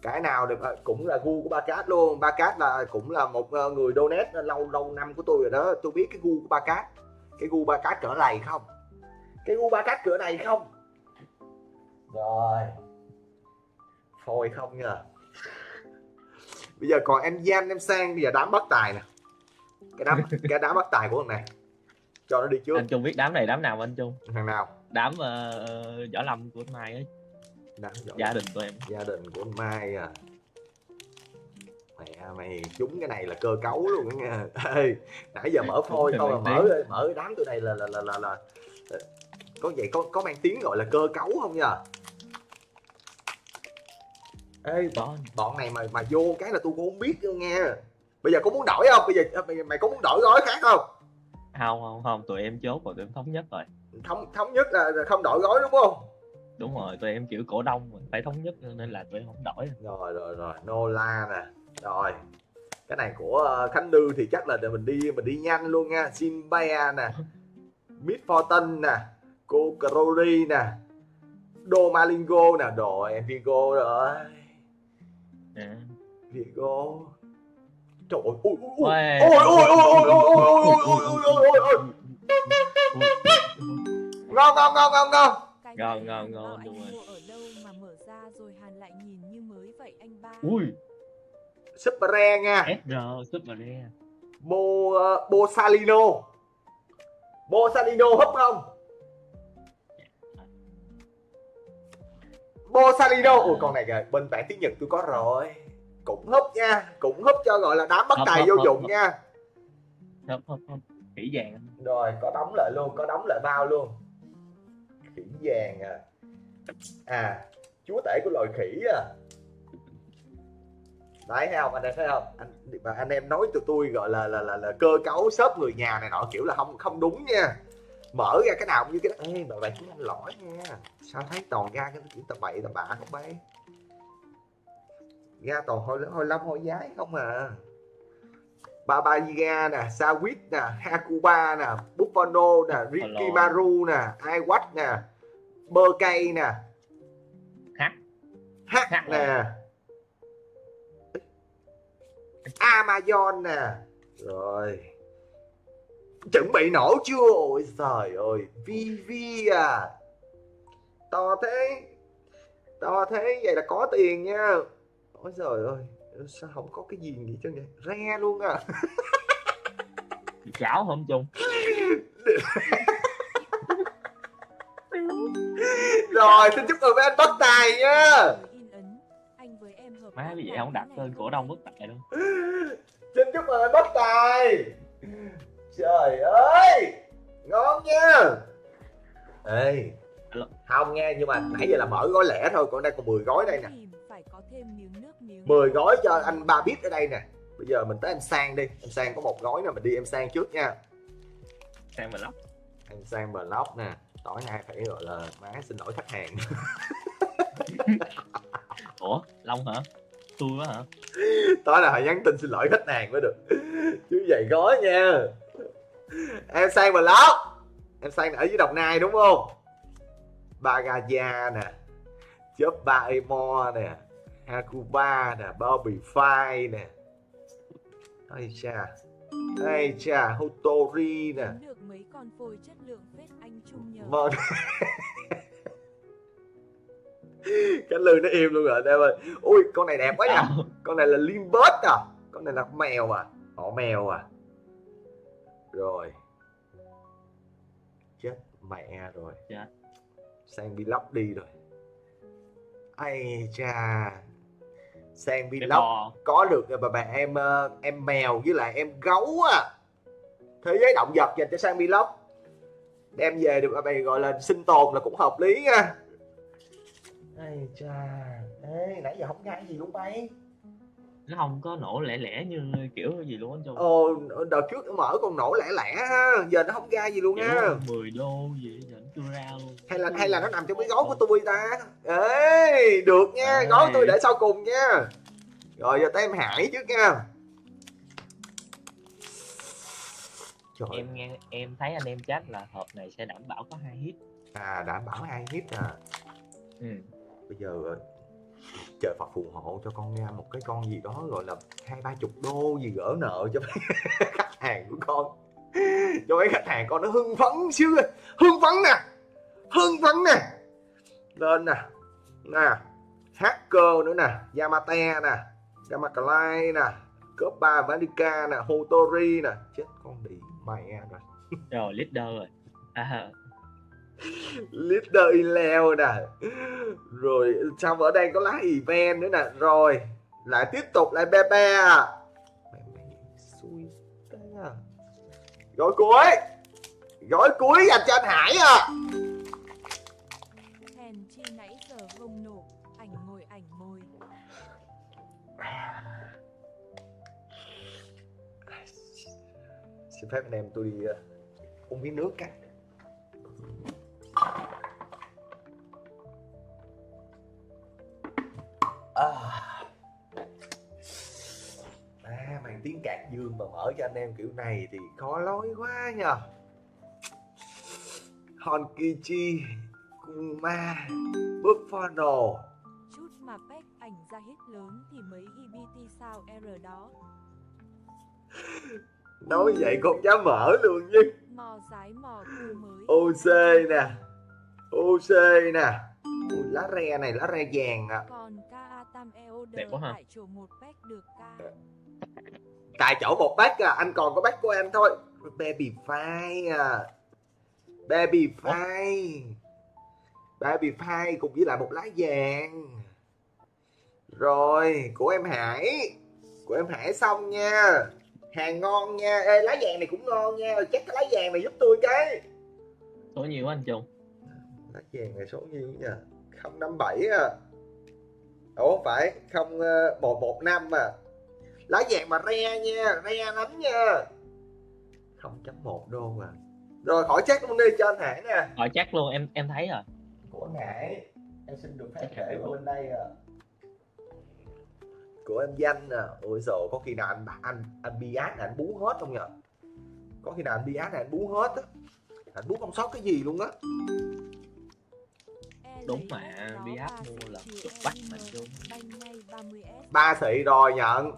Cái nào được à, cũng là gu của ba cát luôn. Ba cát là cũng là một ờ, người donate lâu lâu năm của tôi rồi đó. Tôi biết cái gu của ba cát. Cái gu ba cát cỡ này không? Cái gu ba cát cỡ này không? Rồi. Phôi không nha bây giờ còn em gian em sang bây giờ đám bất tài nè. Cái đám cái đám bất tài của thằng này. Cho nó đi trước. Anh chung biết đám này đám nào anh chung thằng nào? Đám ờ, võ lâm của anh mai ấy. Đám giỏi gia đình của em. Gia đình của anh Mai à. Mẹ mày trúng cái này là cơ cấu luôn nha. Ê, nãy giờ mở phôi không là mở mang mở đám tụi này là là là là, là có vậy có có mang tiếng gọi là cơ cấu không nha ê có bọn này mà mà vô cái là tôi cũng không biết nha. Bây giờ có muốn đổi không? Bây giờ giờ mày có muốn đổi gói khác không? Không không không tụi em chốt rồi tụi em thống nhất rồi. Thống thống nhất là là không đổi gói đúng không? Đúng rồi tụi em kiểu cổ đông mà, phải thống nhất nên là tụi em không đổi. Rồi rồi rồi Nola nè. Rồi cái này của ờ, Khánh Lư thì chắc là để mình đi mình đi nhanh luôn nha. Sinbea nè Mid Fortune nè cô nè Đô Malingo nè rồi Vigo rồi à. Vigo trời ơi ôi ôi ôi ôi ôi ôi ôi ôi ôi ôi ôi ôi ôi ôi ngon ngon ngon ngon ngon Ngon, ngon, ngon, đúng anh rồi. ở đâu mà mở ra rồi Hàn lại nhìn như mới vậy anh ba. ui Super Rare nha SR super rare Bo uh, Bosalino Bosalino hấp không Bosalino ủa con này kìa bên bản tiếng Nhật tôi có rồi. Cũng húp nha cũng húp cho gọi là đám bất Húp, tài húp, vô húp, dụng húp. nha. Hấp hấp hấp khỉ vàng. Rồi có đóng lại luôn có đóng lại bao luôn. Khỉ vàng à. À chúa tể của loài khỉ à. Đấy thấy không? Anh em thấy không? Anh mà anh em nói tụi tôi gọi là là là, là cơ cấu shop người nhà này nọ kiểu là không không đúng nha mở ra cái nào cũng như cái đó ê bà bạn chúng anh lỗi nha. Sao thấy toàn ra cái kiểu tầm bậy tầm bạ không bay ra toàn hôi hôi lâm hôi giái không à. Babayiga nè, Sawit nè, Hakuba nè, Buffalo nè, Rikimaru nè, Iwatch nè, bơ cây nè. Hắc Hắc nè, Amazon nè, rồi chuẩn bị nổ chưa? Ôi trời ơi, Vivi à, to thế, to thế vậy là có tiền nha. Ôi trời ơi, sao không có cái gì vậy chứ vậy? Re luôn à. cháo không chung Rồi, xin chúc mừng anh Bất Tài nha. Má gì làm không đặt tên cổ đông bất tài đâu Xin chúc mừng anh Bất Tài. Trời ơi, ngon nha. Ê, không nghe nhưng mà nãy giờ là mở gói lẻ thôi, còn đây còn 10 gói đây nè. Thì phải có thêm miếng nước miếng 10 gói cho anh ba biết ở đây nè. Bây giờ mình tới em Sang đi. Em Sang có một gói nè, mình đi em Sang trước nha. sang lóc Em Sang block nè. tối nay phải gọi là má xin lỗi khách hàng ủa long hả tôi quá hả tối nay phải nhắn tin xin lỗi khách hàng mới được chứ vậy khó nha em sang vlog em sang ở dưới đồng nai đúng không? Bagaja nè chớp ba emo nè Hakuba nè Bobby Fine nè. Ây cha Ây cha Hotori nè. Được mấy con phôi chất lượng phết anh Trung nhờ. Vâng. Cái lư nó im luôn rồi em ơi. Ui con này đẹp quá nha? Con này là Limbird à? Con này là mèo à? Họ mèo à Rồi. Chết mẹ rồi. Dạ. Sang vlog đi rồi. Ây cha. Sang vlog có được bà bà em ờ, em mèo với lại em gấu á. Thế giới động vật dành cho sang vlog. Đem về được bà bè gọi là sinh tồn là cũng hợp lý nha. Ây cha. Ê, nãy giờ không nghe gì luôn bay nó không có nổ lẻ lẻ như kiểu gì luôn anh Trung. Ồ, đợt trước nó mở còn nổ lẻ lẻ ha Giờ nó không ra gì luôn ha 10 đô gì giờ nó chưa ra luôn. Hay là hay là nó nằm trong cái gói của tôi ta? Ê, được nha, Ê. gói tôi để sau cùng nha. Rồi giờ tới em Hải trước nha. Trời em nghe em thấy anh em chắc là hộp này sẽ đảm bảo có hai hit. À đảm bảo hai hit à. Ừ. bây giờ trời Phật phù hộ cho con ra một cái con gì đó gọi là hai ba chục đô gì gỡ nợ cho mấy khách hàng của con. Cho mấy khách hàng con nó hưng phấn xíu hưng phấn nè hưng phấn nè. Lên nè nè hacker nữa nè Yamate nè Yamakalai nè Copa Vanika nè Hotori nè. Chết con đĩ mẹ rồi. Rồi leader rồi. À, leader leo nè. Rồi xong ở đây có lá event nữa nè? Rồi lại tiếp tục lại xui thế à. Gói cuối. Gói cuối dành cho anh hải à. Hèn chi nãy giờ không nổ, ảnh ngồi ảnh mồi. xin phép anh em tôi đi ờ, uống miếng nước cái à. à màn tiếng cạc dương mà mở cho anh em kiểu này thì khó lối quá nha Honkichi Kuma Buffalo Chút mà pek ảnh ra hết lớn thì mấy EBT sao error đó. nói vậy con dám mở luôn chứ Mò sái mò mới. OC nè OC nè Ui, lá re này lá re vàng à Còn EOD Đẹp quá ha. tại chỗ một pek được ca. tại chỗ một bát à anh còn có bát của em thôi. Baby fine à. Baby fine baby fine cùng với lại một lá vàng. Rồi của em hải. Của em hải xong nha. Hàng ngon nha. Ê, lá vàng này cũng ngon nha. Chắc cái lá vàng này giúp tôi cái. Số nhiều quá anh Trung? Lá vàng này số nhiêu nhỉ? Không năm bảy à ủa phải không ờ, một một năm à lá vàng mà re nha re lắm nha. 0.1 đô à rồi khỏi chắc luôn đi cho anh Hải nè. Hỏi chắc luôn em em thấy rồi. Của anh Hải em xin được phép kể vào bên đây à của em danh à. Ôi rồi có khi nào anh anh anh bi này anh bú hết không nhờ có khi nào anh bi át này anh bú hết á. Anh bú không sót cái gì luôn á Đúng mà, hết đi áp ba mua là Trung. Banh ngay 30S. ba xị rồi nhận.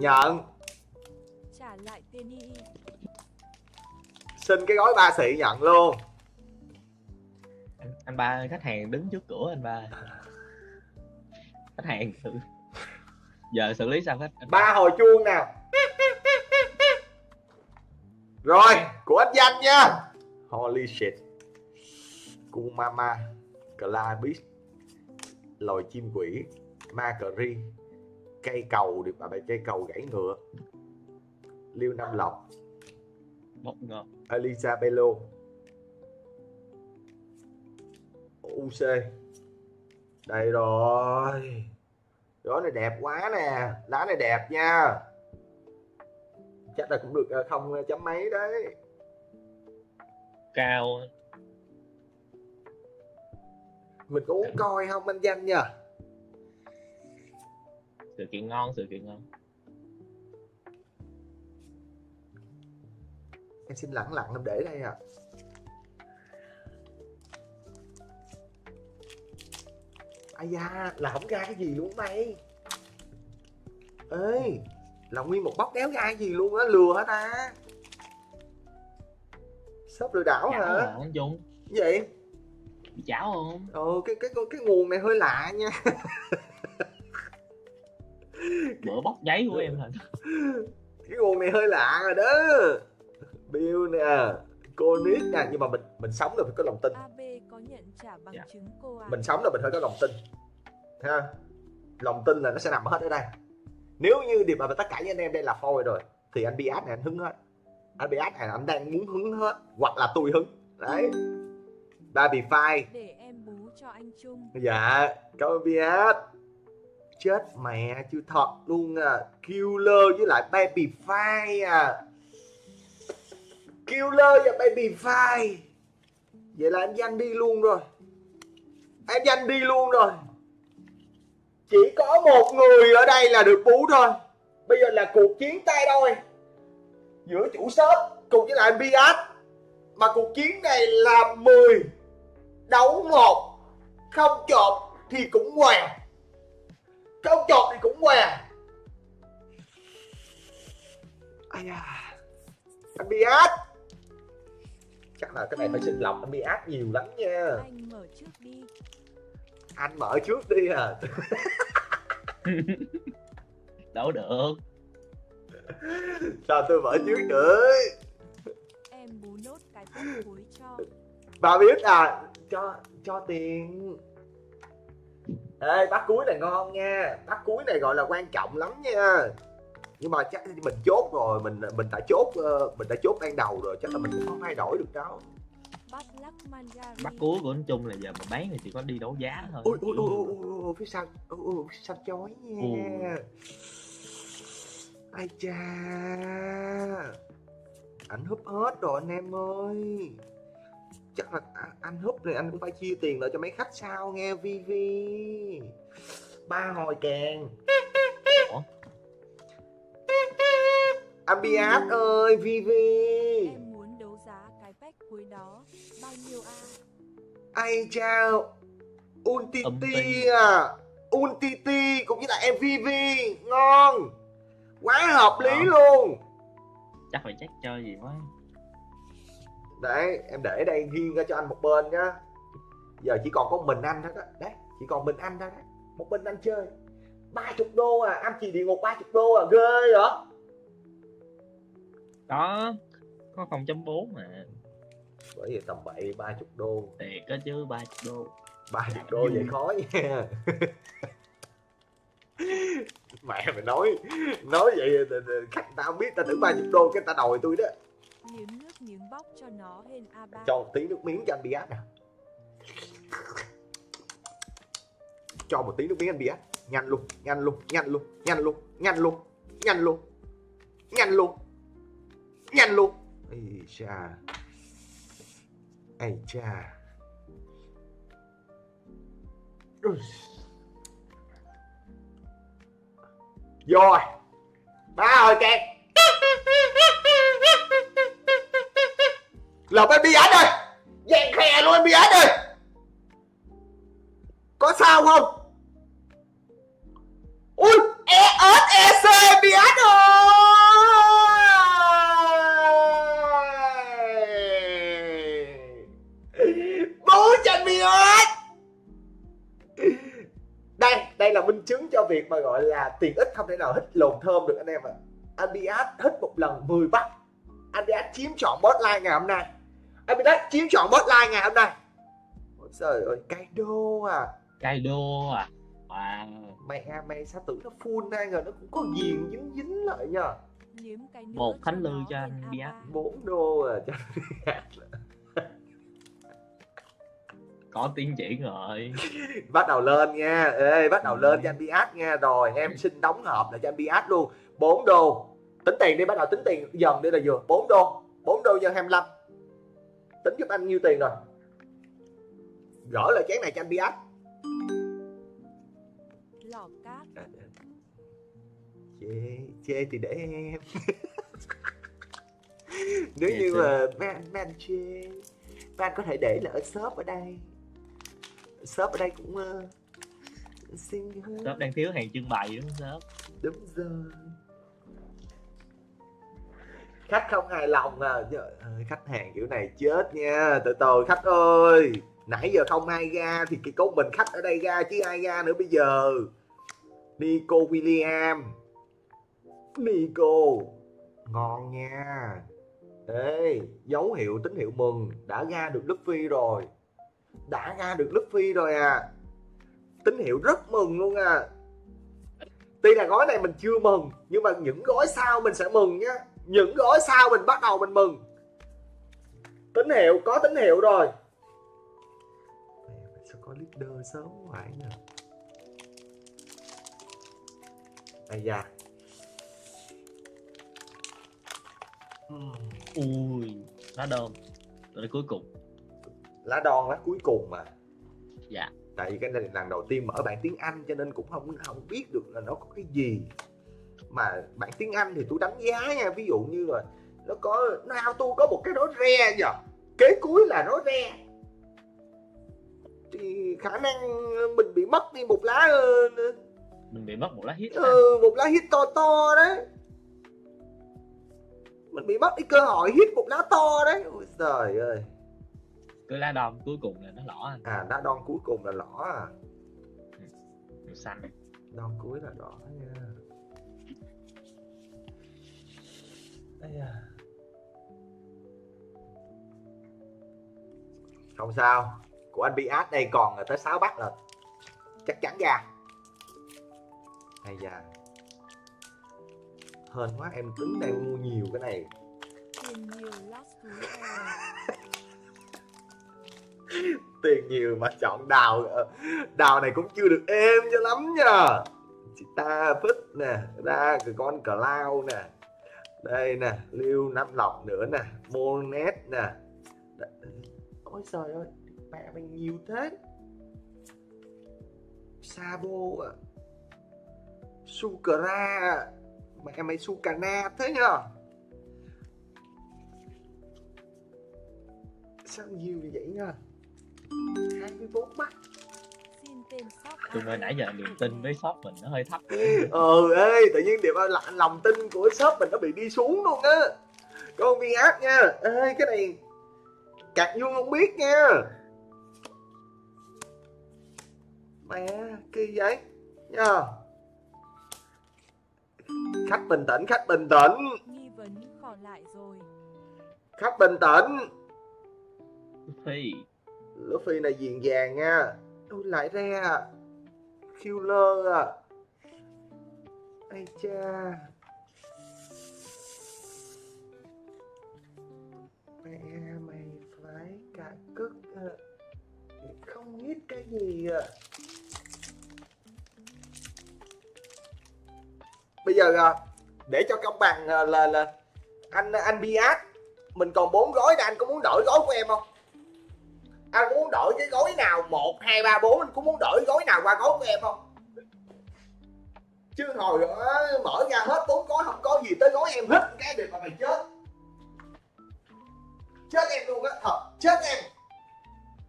Nhận. Trả lại tiền y xin cái gói ba xị nhận luôn. Anh, anh ba ơi, khách hàng đứng trước cửa anh ba. Khách hàng xử giờ xử lý sao khách anh ba. Hồi chuông nào rồi của anh danh nha. Holy shit kumama clabis lòi chim quỷ macri cây cầu được bà bè cây cầu gãy ngựa liêu năm lộc một ngọt Elisabello UC đây rồi. Đó này đẹp quá nè lá này đẹp nha. Chắc là cũng được ờ, không chấm mấy đấy. Cao mình có muốn coi không anh danh nha sự kiện ngon sự kiện ngon. Em xin lẳng lặng em để đây à ai da là không ra cái gì luôn mày. Ê là nguyên một bóc đéo ra cái gì luôn á lừa hả ta? Shop lừa đảo cháo hả? hả anh Cái gì bị cháo không? Ờ cái cái cái nguồn này hơi lạ nha. Bữa bóc giấy của em hả? Cái nguồn này hơi lạ rồi đó. Bill nè cô nít nè nhưng mà mình mình sống là phải có lòng tin. AB có nhận trả bằng Dạ. chứng cô à? mình sống là mình phải có lòng tin. Ha lòng tin là nó sẽ nằm hết ở đây. Nếu như điều mà tất cả những anh em đây là phôi rồi thì anh Biat này anh hứng hết. Anh Biat này anh đang muốn hứng hết hoặc là tôi hứng. Đấy ba bị phai. Để em bú cho anh Trung. dạ cảm ơn chết mẹ chưa thật luôn à. Killer với lại baby phai à. Killer và baby phai. Vậy là em danh đi luôn rồi. Em danh đi luôn rồi. Chỉ có một người ở đây là được bú thôi. Bây giờ là cuộc chiến tay đôi. Giữa chủ shop cùng với lại Biat mà cuộc chiến này là 10 đấu một không chột thì cũng què. Không chột thì cũng què. Ai da. Anh Biat chắc là cái này phải xin lọc anh Biat nhiều lắm nha. Anh mở trước đi. anh mở trước đi à. Đâu được. Sao tôi mở trước được? Em bú nốt cái cuối cho. bà biết à cho cho tiền. Ê bát cuối này ngon nha. Bát cuối này gọi là quan trọng lắm nha. Nhưng mà chắc mình chốt rồi mình mình đã chốt ờ, mình đã chốt ban đầu rồi chắc là mình cũng không thay đổi được đâu. Bắt cuối của anh Trung là giờ mà bán thì chỉ có đi đấu giá thôi. Ui ui ui ui ui, ui phía sau. Ui, ui phía sau chói nha. Ai cha anh húp hết rồi anh em ơi chắc là à- anh húp này anh cũng phải chia tiền lại cho mấy khách sau nghe vi ba hồi kèn. Ủa? anh ơi vi Em muốn đấu giá cái pack cuối đó. Bao nhiêu a? ai chao? Untiti à. Untiti cũng như là em VV ngon. Quá hợp lý Đó. luôn. Chắc phải check cho gì quá đấy em để đây riêng ra cho anh một bên nhá. Giờ chỉ còn có mình anh thôi đó. Đấy chỉ còn mình anh thôi đấy. Một mình anh chơi. Ba chục đô à anh chỉ địa ngục ba chục đô à ghê vậy? Đó có 0.4 mà. Bởi vì tầm bậy ba chục đô. Thiệt có chứ ba đô. Ba chục đô vậy khó nha mẹ mày nói nói vậy thì- thì khách ta không biết ta tưởng ba chục đô cái ta đòi tôi đó nước miếng bóc cho nó hên A3 Cho một tí nước miếng cho anh bị áp nè. Cho một tí nước miếng anh bị áp Nhanh luôn, nhanh luôn, nhanh luôn, nhanh luôn, nhanh luôn, nhanh luôn Nhanh luôn Nhanh luôn. Ây cha. Ây cha. Rồi. Ba ơi kẹt. Lộc em Biat ơi dàn khè luôn em đây, ơi có sao không? Ui e ớt e c Biat ơi. Bố cho anh đây đây là minh chứng cho việc mà gọi là tiền ít không thể nào hít lồn thơm được anh em ạ. Anh Biat hít một lần 10 bắt anh chiếm trọn bot line ngày hôm nay anh Biat chiếm trọn bot line ngày hôm nay. Ôi trời ơi cây đô à. Kaido à? Wow. Mẹ à, mày sao tưởng nó full đây rồi nó cũng có ghiền dính dính lại nữa Một thánh lư cho anh A3. Biat. 4 đô à cho có tiến triển rồi. Bắt đầu lên nha. Ê bắt đầu lên cho anh Biat nha. Rồi em xin đóng hộp lại cho anh Biat luôn. 4 đô. Tính tiền đi bắt đầu tính tiền dần đi là vừa. 4 đô. 4 đô nhân 25 tính giúp anh nhiêu tiền rồi? Gỡ lại chén này cho anh bi ách Lò cát. chê chê thì để em. Nếu như mà mấy anh mấy anh chê mấy anh có thể để là ở shop ở đây. Shop ở đây cũng uh, xinh hơn. Shop đang thiếu hàng trưng bày đúng không shop? Đúng rồi khách không hài lòng à? Trời ơi, ờ, khách hàng kiểu này chết nha. Từ từ khách ơi! Nãy giờ không ai ra thì chỉ có mình khách ở đây ra chứ ai ra nữa bây giờ? Nico William. Nico! Ngon nha. Ê dấu hiệu tín hiệu mừng. Đã ra được Luffy rồi. Đã ra được Luffy rồi à. Tín hiệu rất mừng luôn à. Tuy là gói này mình chưa mừng nhưng mà những gói sau mình sẽ mừng nhá những gói sau mình bắt đầu mình mừng. Tín hiệu có tín hiệu rồi. Sẽ có leader sớm phải nè? Ây da. Ừm, ui lá đơm rồi cuối cùng. Lá đon lá cuối cùng mà. Dạ. Tại vì cái này là lần đầu tiên mở bản tiếng Anh cho nên cũng không không biết được là nó có cái gì mà bản tiếng Anh thì tôi đánh giá nha ví dụ như là nó có nó auto có một cái rối re nhờ. Kế cuối là rối re. Thì khả năng mình bị mất đi một lá ờ, mình bị mất một lá hit ừ, một lá hit to to đấy. Mình bị mất đi cơ hội hit một lá to đấy. Ôi trời ơi. Cái lá đom cuối cùng là nó lỏ anh. À đá đon cuối cùng là lỏ à. Màu xanh đo cuối là đỏ nha không sao. Của anh Biat đây còn tới 6 bắt rồi chắc chắn ra. Hay da. Hên quá em tính đang mua nhiều cái này. Tiền nhiều tiền nhiều mà chọn đào ờ, đào này cũng chưa được êm cho lắm nha. Chị ta phích nè ra cái con cờ lao nè đây nè, lưu năm lọc nữa nè, monet nè. Ôi trời ơi, mẹ mình nhiều thế. Sabo à sukara mẹ mày sukana thế nhờ sao nhiều như vậy nha 24 mắt. Chung ơi nãy giờ niềm tin với shop mình nó hơi thấp ờ ê tự nhiên điểm là lòng tin của shop mình nó bị đi xuống luôn á. Con bi ác nha. Ê cái này cạc nhung không biết nha. Mẹ kỳ vậy? Nha. Khách bình tĩnh khách bình tĩnh. Nghi vấn khỏ lại rồi. khách bình tĩnh. Phi Luffy này diện vàng nha Ôi lại re à. Killer à Ây cha Mẹ mày phải cả cức à. Không biết cái gì à Bây giờ à, để cho công bằng à, là là anh anh Biat mình còn bốn gói nè anh có muốn đổi gói của em không anh muốn đổi cái gói nào? Một hai ba bốn. Anh có muốn đổi gói nào qua gói của em không? Chứ hồi đó mở ra hết bốn gói không có gì tới gói em hết. Cái được mà mày chết. Chết em luôn á. Thật chết em.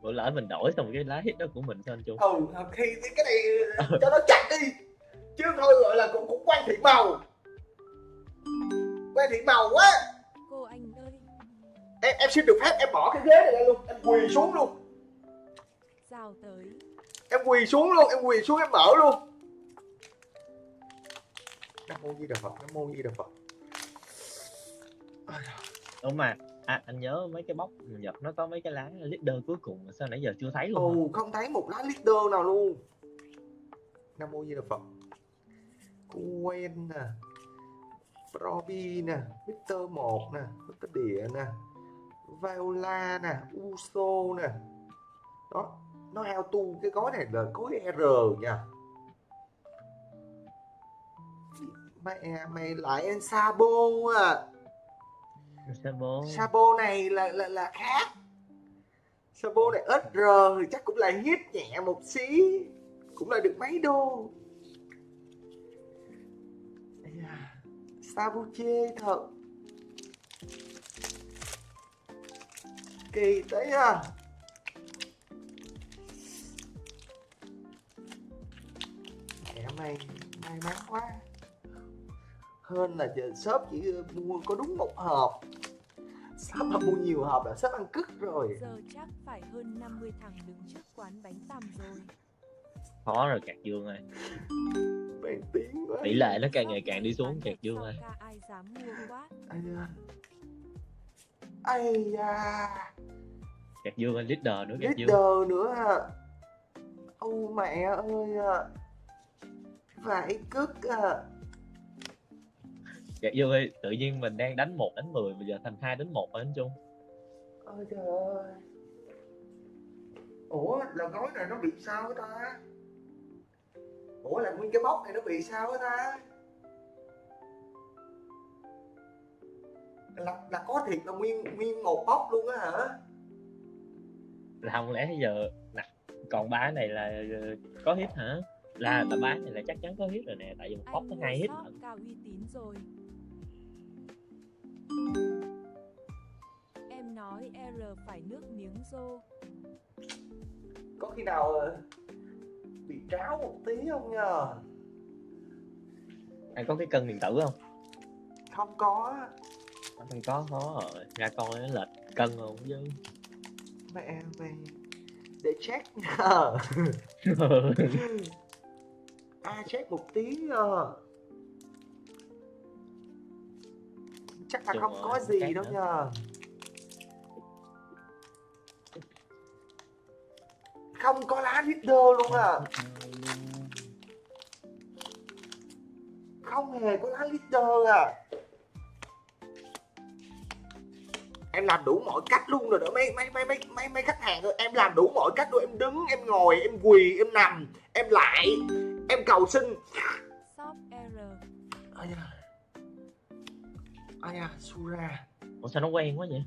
Bữa lỡ mình đổi xong cái lá hit đó của mình sao anh chung ừ khi cái này cho nó chặt đi. Chứ thôi gọi là cũng cũng quan thị màu. Quan thị màu quá em em xin được phép em bỏ cái ghế này ra luôn em quỳ xuống luôn rào tới. em quỳ xuống luôn em quỳ xuống em mở luôn nam mô di đà phật nam mô di đà phật đúng mà à, anh nhớ mấy cái bóc nhập nó có mấy cái lá leader cuối cùng mà sao nãy giờ chưa thấy luôn hả? ồ không thấy một lá leader nào luôn nam mô di đà phật quen nè Robbie nè Mr. 1 nè Mr. Địa nè Viola nè Uso nè. Đó nó auto cái gói này là gói R nha. Mẹ mày lại ăn Sabo à. Sabo. Sabo này là là là khác. Sabo này SR thì chắc cũng là hit nhẹ một xí cũng là được mấy đô. Da, Sabuche thật kỳ đấy à. Mẹ mày may mắn quá. Hơn là giờ shop chỉ mua có đúng một hộp. Shop mà mua nhiều hộp là shop ăn cứt rồi. Giờ chắc phải hơn 50 thằng đứng trước quán bánh tằm rồi. khó rồi cạc dương ơi Bạn tiếng quá. Tỷ lệ nó càng ngày càng đi xuống cạc dương ơi ai dám mua quá. ai ai da. Cạc dương ơi leader nữa dương. Leader nữa. À ô mẹ ơi à vải cứt à cạc dương ơi tự nhiên mình đang đánh một đánh 10 bây giờ thành hai đánh một rồi anh trung. Ôi trời ơi. Ủa là gói này nó bị sao ta? Ủa là nguyên cái bóc này nó bị sao ta là, là có thiệt là nguyên nguyên một bóc luôn á hả? Là không lẽ giờ nè còn bá này là ờ, có hit hả? Là là bá này là chắc chắn có hit rồi nè tại vì một bóc Anh có hai hit lận cao uy tín rồi. Em nói R phải nước miếng rô. có khi nào ờ, bị tráo một tí không nhờ? Anh có cái cân điện tử không? Không có không có khó rồi. Ra con nó lệch cân không chứ mẹ mày để check nha. À check một tí ờ. Chắc là Trời không có gì đâu nữa. nhờ. Không có lá leader luôn à. Không hề có lá leader à em làm đủ mọi cách luôn rồi đó. Mấy mấy mấy mấy mấy mấy khách hàng ơi em làm đủ mọi cách luôn. Em đứng em ngồi em quỳ em nằm em lại em cầu xin. Shop R. ai da. Ai da sura ủa sao nó quen quá vậy?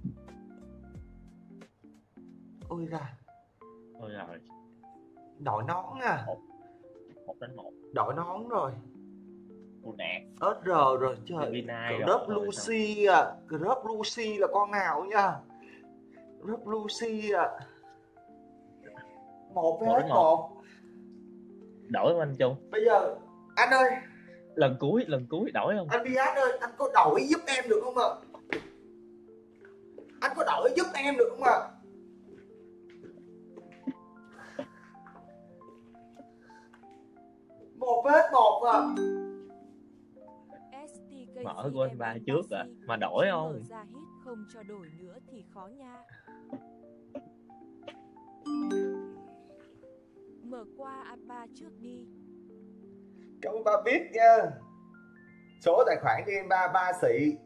Ôi da. Ôi rồi đội nón à. Một đánh một. Đội nón rồi cô nạt SR rồi trời rồi, rồi Lucy à Group Lucy là con nào nha Group Lucy à. Một với Một hết một. một. Đổi không anh trung. Bây giờ anh ơi. Lần cuối lần cuối đổi không? Anh Biat ơi anh có đổi giúp em được không ạ? Anh có đổi giúp em được không ạ? Một với hết một à mở của anh ba trước à mà đổi không? Mở ra hit không cho đổi nữa thì khó nha. Mở qua A3 trước đi. Cảm ơn ba biết nha. Số tài khoản cho em ba ba xị.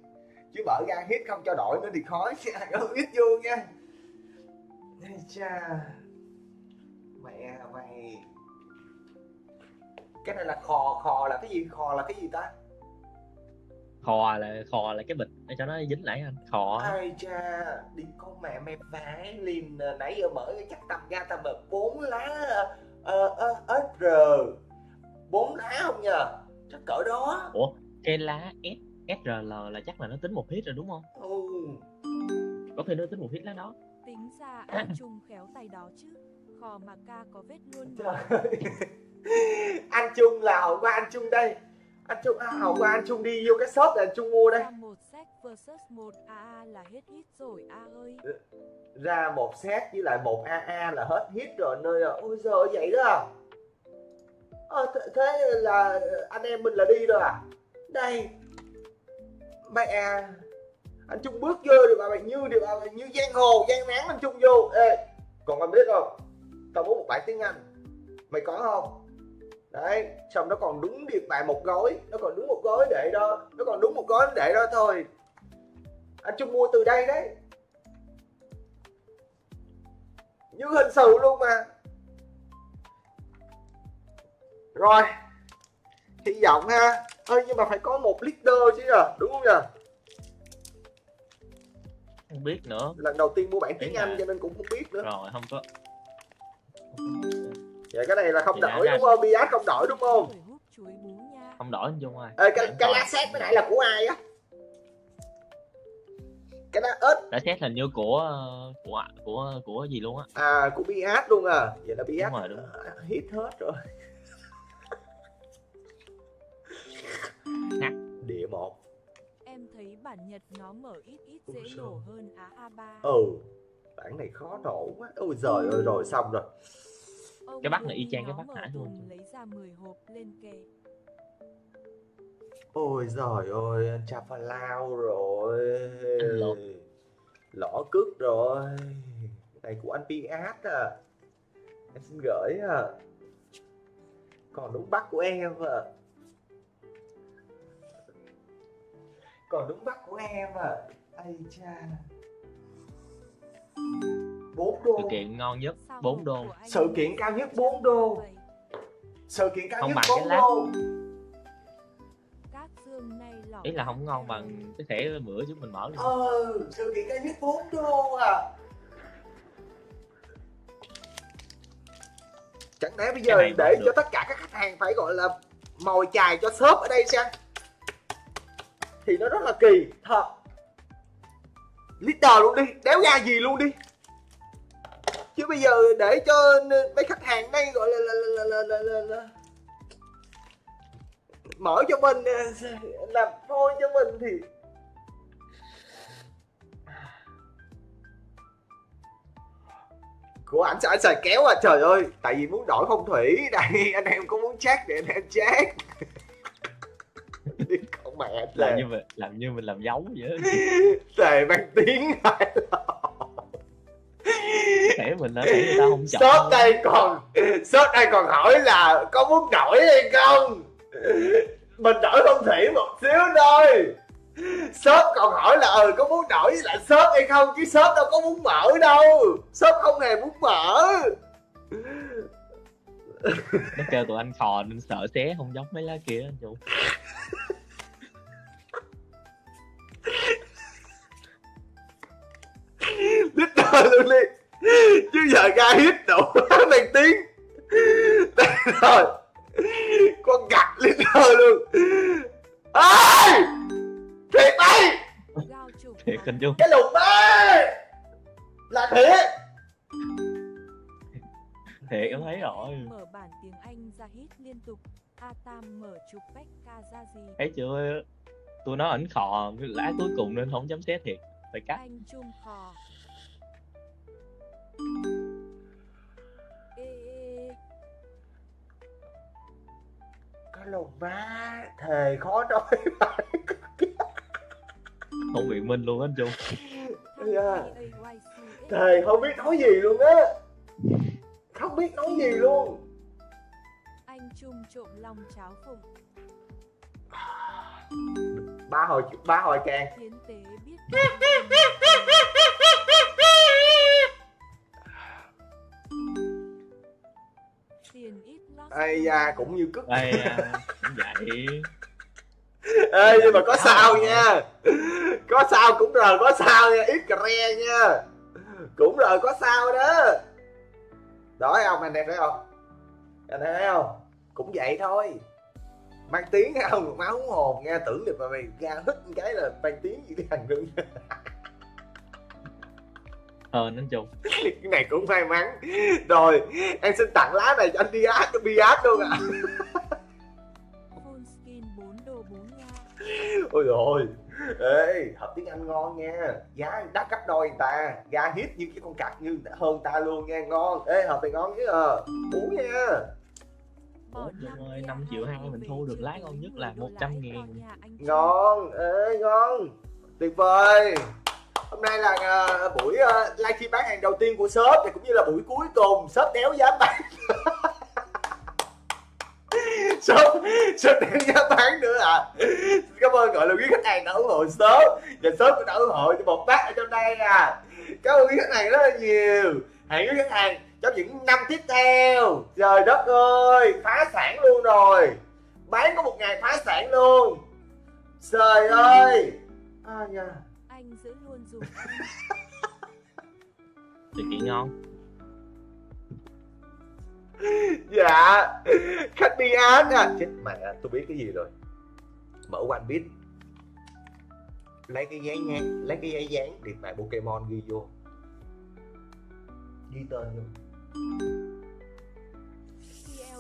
Chứ mở ra hit không cho đổi nữa thì khó nha. Biết vô nha. Ây cha. Mẹ mày. Cái này là khò Khò là cái gì? Khò là cái gì ta khò là khò là cái bịch. Để cho nó dính lại anh. Khò. Ai cha Đi con mẹ mày vãi liền. À, Nãy giờ mở chắc tầm ra tầm bốn lá uh, uh, SR bốn lá không nhờ? Chắc cỡ đó. Cái lá S SRL là chắc là nó tính một hit rồi đúng không? Ừ. Có khi nó tính một hit lá đó. Tính ra anh Trung khéo tay đó chứ. Khò mà ca có vết luôn. Trời ơi. anh Trung là hôm qua anh Trung đây anh Trung à, hôm qua anh Trung đi vô cái shop là anh Trung mua đây. Một set versus một AA là hết hit rồi A ơi. ra một set với lại một AA là hết hit rồi nơi à. ôi giời vậy đó à? Ờ, th- thế là anh em mình là đi rồi à? Đây. Mẹ anh Trung bước vô được mà mày như được mà mày như giang hồ giang nắng anh Trung vô. Ê còn mày biết không? Tao muốn một bài tiếng Anh. Mày có không đấy xong nó còn đúng điệp bài một gói nó còn đúng một gói để đó nó còn đúng một gói để đó thôi. Anh Trung mua từ đây đấy. Như hình sự luôn mà. Rồi hy vọng ha. Ơi nhưng mà phải có một leader chứ à đúng không nhỉ không biết nữa. Lần đầu tiên mua bản tiếng anh cho nên cũng không biết nữa. Rồi không có vậy cái này là không đã đổi đúng không? Biat không đổi đúng không? Không đổi anh chung ơi. Ê, cái, cái lá xét mới nãy là của ai á? Cái lá ếch. Đã xét hình như của của của của gì luôn á? À của biat luôn à. Vậy là Đúng rồi, đúng. hit hết rồi. Địa một. Em thấy bản nhật nó mở ít ít dễ nổ hơn á A3. ừ bản này khó nổ quá. Ôi giời ơi rồi xong rồi Ông Cái bắt này y chang cái mở nãy luôn. lấy ra 10 hộp lên kệ. ôi giời ơi anh cha pha lao rồi. Anh lột. lõ cước rồi. Cái này của anh biat à. Em xin gửi à. Còn đúng bắt của em à. Còn đúng bắt của em à. Ây cha bốn đô. Sự kiện ngon nhất Sao 4 hộp đô. Sự kiện cao nhất trăm 4 đô. sự kiện cao Không nhất bằng cái bốn lát. đô ý là không ngon bằng cái thẻ bữa chúng mình mở luôn ờ sự kiện cao nhất 4 đô à. Chẳng lẽ bây giờ để cho được. tất cả các khách hàng phải gọi là mồi chài cho shop ở đây sao thì nó rất là kỳ thật. Leader luôn đi đéo ra gì luôn đi chứ bây giờ để cho mấy khách hàng đây gọi là, là, là, là, là, là, là mở cho mình ờ, làm thôi cho mình thì. Của anh anh xài kéo à trời ơi tại vì muốn đổi phong thủy đây anh em có muốn check để anh em check. Con mẹ làm như mình làm như mình làm giống vậy tề mang tiếng lại thẻ mình là thẻ người ta không chọn shop đây còn shop đây còn hỏi là có muốn đổi hay không? Mình đổi phong thủy một xíu thôi. Shop còn hỏi là ừ có muốn đổi với lại shop hay không? Chứ shop đâu có muốn mở đâu. Shop không hề muốn mở. Nó kêu tụi anh khò nên sợ xé không giống mấy lá kia anh chủ đít đơ luôn đi chứ giờ ra hít đủ mang tiếng đây rồi. Con gặt lít đơ luôn. Ơi thiệt đây thiệt anh chung. Cái lùn đấy là thiệt. Thiệt em thấy rồi. Mở bản tiếng Anh ra hít liên tục. A Tam mở chụp bách ca ra gì? thấy chưa? Tôi nói ảnh khò cái lá cuối cùng nên không dám xé thiệt. Phải cắt. Anh chung khò. Ê, ê, ê. cái lùn má thề khó nói không biện minh luôn anh chung Yeah. AYC. thề không biết nói gì luôn á không biết nói gì luôn Anh chung trộm lòng cháo phụng. ba hồi ba hồi càng ai da cũng như cức. Đây à, cũng vậy. Ê nhưng mà có sao nha. Có sao cũng rồi có sao nha. Ít cà re nha. Cũng rồi có sao đó. Đó thấy không anh em thấy không? Anh thấy không? Cũng vậy thôi. Mang tiếng không máu hồn nha tưởng được mà mày ra hít cái là mang tiếng gì cái thằng luôn ờ anh chung cái này cũng may mắn. Rồi em xin tặng lá này cho anh đi át cho bi át luôn à Full skin 4 đồ 4 nha. Ôi rồi ê học tiếng anh ngon nha. Giá đắt gấp đôi người ta. Ga hit như cái con cặc như hơn ta luôn nha ngon. Ê học thì ngon chứ à uống nha. Trời ơi, nha, 5 triệu hai mình thu được lá ngon nhất 10 là đô 100 lãi ngàn. ngon ê ngon. Tuyệt vời hôm nay là uh, buổi ờ, à, livestream bán hàng đầu tiên của shop và cũng như là buổi cuối cùng shop đéo dám bán. Shop shop đéo dám bán nữa à. Cảm ơn gọi là quý khách hàng đã ủng hộ shop. Và shop cũng đã ủng hộ cho một bác ở trong đây à. Cảm ơn quý khách hàng rất là nhiều. Hẹn quý khách hàng trong những năm tiếp theo. Trời đất ơi phá sản luôn rồi. Bán có một ngày phá sản luôn. Trời ơi. À, nha. Anh giữ luôn em. thì chị ngon. Dạ khách đi án à. Chết mẹ tôi biết cái gì rồi. Mở one bit lấy cái giấy nhán lấy cái giấy dán điện thoại pokemon ghi vô. Ghi tên vô.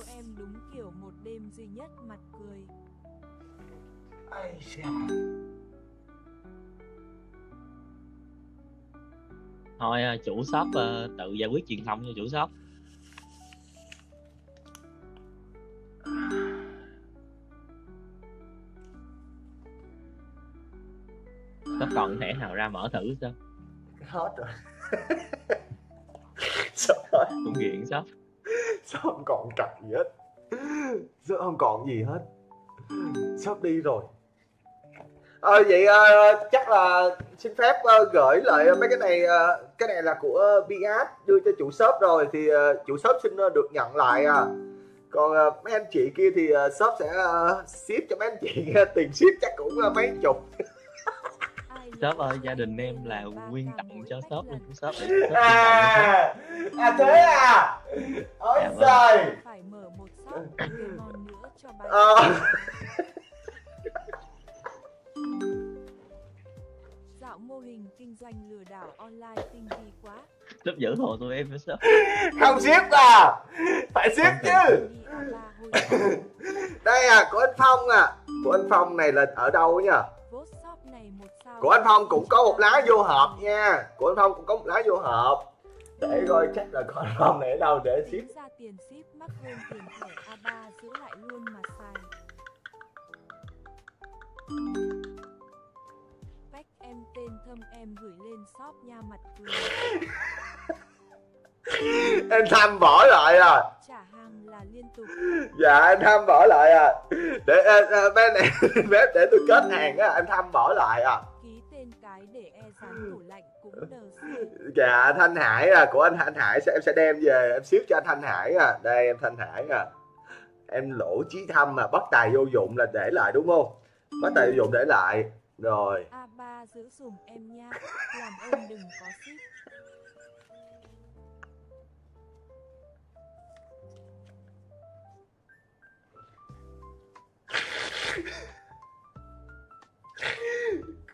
Em đúng kiểu một đêm duy nhất mặt cười. ai xa thôi à, chủ shop ờ, tự giải quyết truyền thông cho chủ shop. Shop còn thẻ nào ra mở thử sao? Hết rồi. Sao hết cũng nghiện shop. Sao không còn trật gì hết. Sao không còn gì hết. Sắp đi rồi ờ vậy ờ, chắc là xin phép ờ, gửi lại mấy cái này ờ, cái này là của uh, Bigat đưa cho chủ shop rồi thì ờ, chủ shop xin ờ, được nhận lại à. Còn ờ, mấy anh chị kia thì ờ, shop sẽ ờ, ship cho mấy anh chị ờ, tiền ship chắc cũng ờ, mấy chục. Shop ơi gia đình em là ca tặng cho shop luôn shop để shop à à thế à? Ôi Dạ vâng. trời Phải mở một shop nữa cho. Hình kinh doanh lừa đảo online tinh vi quá. shop giữ hồ tụi em shop không ship à? Phải ship chứ. Đi A3 hồi đây à của anh phong à. Của anh phong này là ở đâu nhá Vote shop này một sao. của anh phong cũng có một lá vô hộp nha. Của anh phong cũng có một lá vô hộp. Để coi chắc là con anh phong này ở đâu để ship ra tiền ship mắc hơn tiền thẻ A3 giữ lại luôn mà xài. Bách em thâm gửi lên shop nha mặt cười. em thăm bỏ lại à? Trả hàng là liên tục. dạ em thăm bỏ lại à. Để à, bên này bếp để tôi kết hàng á em thăm bỏ lại à. Ký tên cái để e dán tủ lạnh cũng đờ dạ thanh hải à của anh thanh hải sẽ em sẽ đem về em ship cho anh thanh hải à. Đây em thanh hải à. Em lỗ chí thăm mà bất tài vô dụng là để lại đúng không? Bất tài vô dụng để lại rồi. A3 giữ dùm em nha. Làm ơn đừng có ship.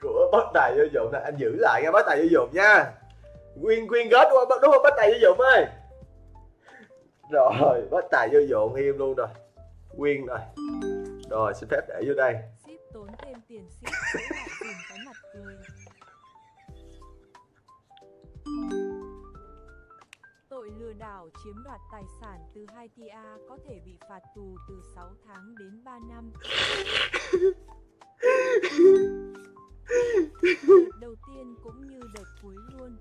của bất tài vô dụng là anh giữ lại nha bất tài vô dụng nha. Quyên quyên góp đúng không? Đúng không bất tài vô dụng ơi? Rồi bất tài vô dụng im luôn rồi. Quyên rồi. Rồi xin phép để vô đây tiền sĩ giữ lại dùm cái mặt cười. Tội lừa đảo chiếm đoạt tài sản từ 2 tia có thể bị phạt tù từ 6 tháng đến 3 năm. Đợt đầu tiên cũng như đợt cuối luôn.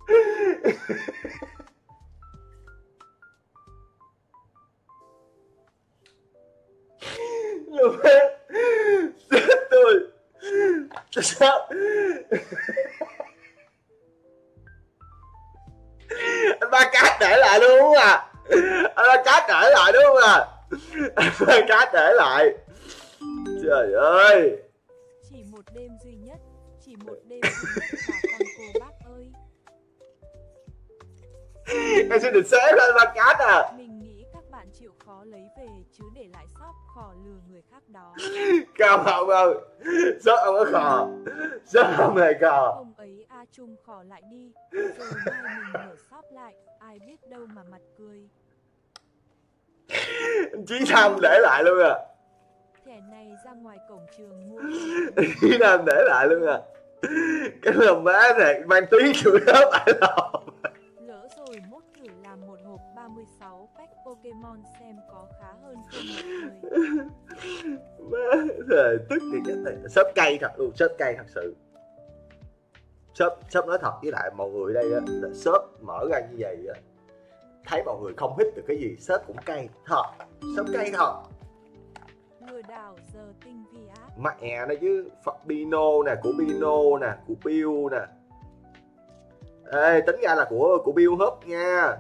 luôn hết tôi sao? Anh ba cát để lại đúng không à? Anh ba cát để lại đúng không à? Anh ba cát để lại. Trời ơi. Chỉ một đêm duy nhất, chỉ một đêm duy nhất bà con cô bác ơi. em xin được xếp lên ba cát à Mình đó. không không không sớt không có khò sớt không hề khò Hôm ấy A Trung khò lại đi, rồi mai mình mở shop lại, ai biết đâu mà mặt cười. chí tham để lại luôn à Thẻ này ra ngoài cổng trường mua. chí tham để lại luôn à cái lòng má này mang tiếng chửi đó phải lòng Lỡ rồi mốt làm một hộp 36 pack Pokemon xem có khá hơn không mọi người. tức thì chết này shop cay thật luôn shop cay thật sự shop shop nói thật với lại mọi người đây á là shop mở ra như vậy á thấy mọi người không hít được cái gì shop cũng cay thật shop cay thật Lừa đảo giờ tinh vi ác. mẹ nó chứ Phật Pino nè của Pino nè của Bill nè Ê, tính ra là của của Bill húp nha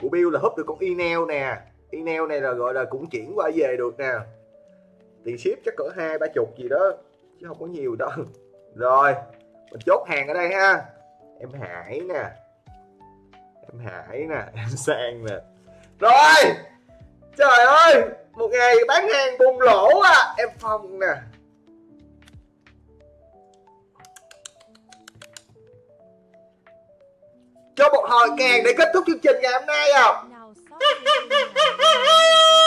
của Bill là húp được con email nè. Email này là gọi là cũng chuyển qua về được nè. Tiền ship chắc cỡ hai, ba chục gì đó, chứ không có nhiều đâu. Rồi, mình chốt hàng ở đây ha. Em hải nè. Em hải nè, em sang nè. Rồi, trời ơi, một ngày bán hàng bùng lỗ à. Em phong nè. cho một hồi kèn để kết thúc chương trình ngày hôm nay không?